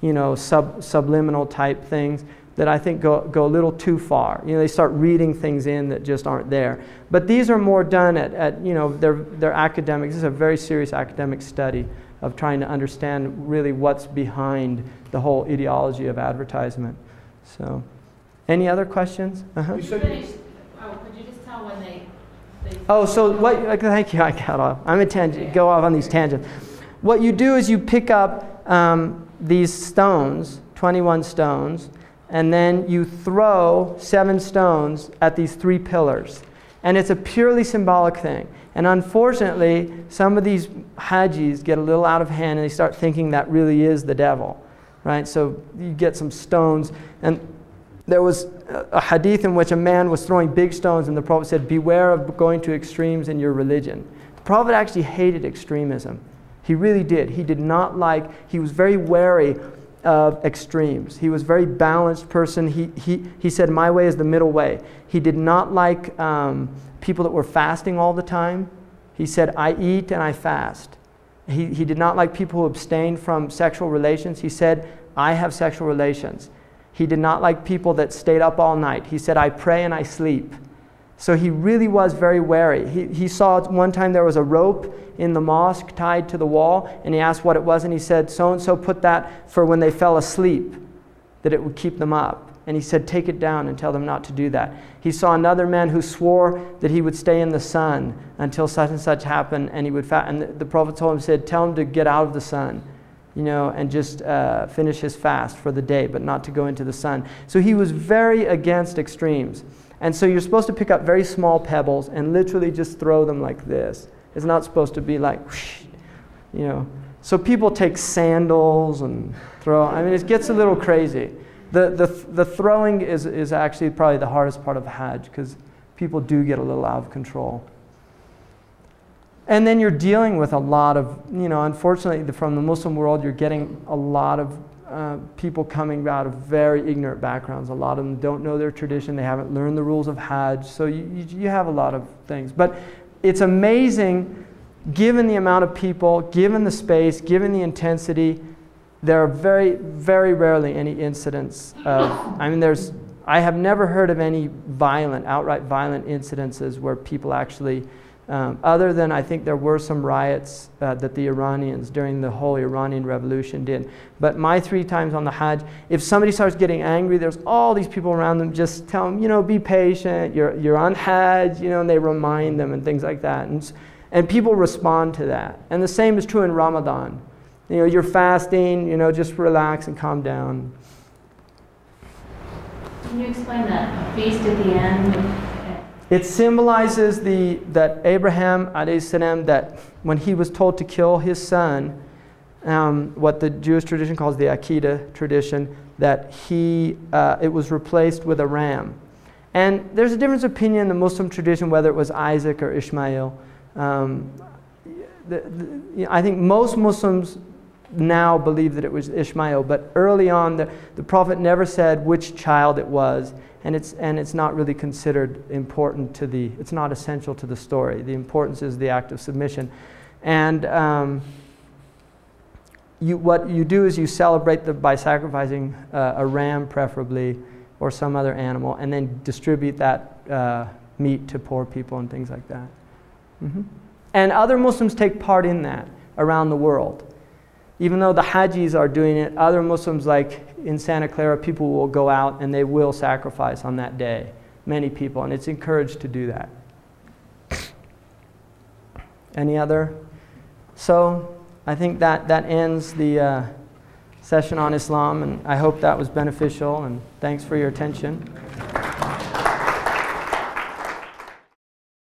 you know, sub, subliminal type things that I think go, go a little too far. You know, they start reading things in that just aren't there. But these are more done at, at you know, they're, they're academics. This is a very serious academic study of trying to understand really what's behind the whole ideology of advertisement. So, any other questions? Uh-huh. You finished, oh, could you just tell when they, they Oh, so what, uh, thank you, I got off. I'm a tangent, go off on these tangents. What you do is you pick up um, these stones, 21 stones, and then you throw seven stones at these three pillars. And it's a purely symbolic thing. And unfortunately, some of these hajis get a little out of hand and they start thinking that really is the devil, right? So you get some stones. And there was a hadith in which a man was throwing big stones, and the Prophet said, Beware of going to extremes in your religion. The Prophet actually hated extremism. He really did. He did not like, he was very wary of extremes. He was a very balanced person. He, he, he said, My way is the middle way. He did not like um, people that were fasting all the time. He said, I eat and I fast. He, he did not like people who abstained from sexual relations. He said, I have sexual relations. He did not like people that stayed up all night. He said, I pray and I sleep. So he really was very wary. He, he saw one time there was a rope in the mosque tied to the wall, and he asked what it was, and he said, So and so put that for when they fell asleep, that it would keep them up. And he said, Take it down and tell them not to do that. He saw another man who swore that he would stay in the sun until such and such happened, and he would fast. And the, the Prophet told him, said, Tell him to get out of the sun you know, and just uh, finish his fast for the day, but not to go into the sun. So he was very against extremes. And so you're supposed to pick up very small pebbles and literally just throw them like this. It's not supposed to be like, whoosh, you know. So people take sandals and throw. I mean, it gets a little crazy. The, the, the throwing is, is actually probably the hardest part of Hajj because people do get a little out of control. And then you're dealing with a lot of, you know, unfortunately, from the Muslim world, you're getting a lot of uh, people coming out of very ignorant backgrounds. A lot of them don't know their tradition. They haven't learned the rules of Hajj. So you, you, you have a lot of things. But it's amazing, given the amount of people, given the space, given the intensity, there are very, very rarely any incidents of, I mean, there's, I have never heard of any violent, outright violent incidences where people actually um, other than I think there were some riots uh, that the Iranians during the whole Iranian Revolution did. But my three times on the Hajj, if somebody starts getting angry, there's all these people around them just tell them, you know, be patient, you're, you're on Hajj, you know, and they remind them and things like that. And, and people respond to that. And the same is true in Ramadan. You know, you're fasting, you know, just relax and calm down. Can you explain that feast at the end? It symbolizes the, that Abraham, salam, that when he was told to kill his son, um, what the Jewish tradition calls the Akedah tradition, that he, uh, it was replaced with a ram. And there's a difference of opinion in the Muslim tradition whether it was Isaac or Ishmael. Um, the, the, I think most Muslims now believe that it was Ishmael, but early on, the, the Prophet never said which child it was and it's, and it's not really considered important to the, it's not essential to the story. The importance is the act of submission. And um, you, what you do is you celebrate the, by sacrificing uh, a ram, preferably, or some other animal, and then distribute that uh, meat to poor people and things like that. Mm-hmm. And other Muslims take part in that around the world. Even though the Hajis are doing it, other Muslims like in Santa Clara, people will go out and they will sacrifice on that day. Many people, and it's encouraged to do that. Any other? So I think that, that ends the uh, session on Islam, and I hope that was beneficial, and thanks for your attention.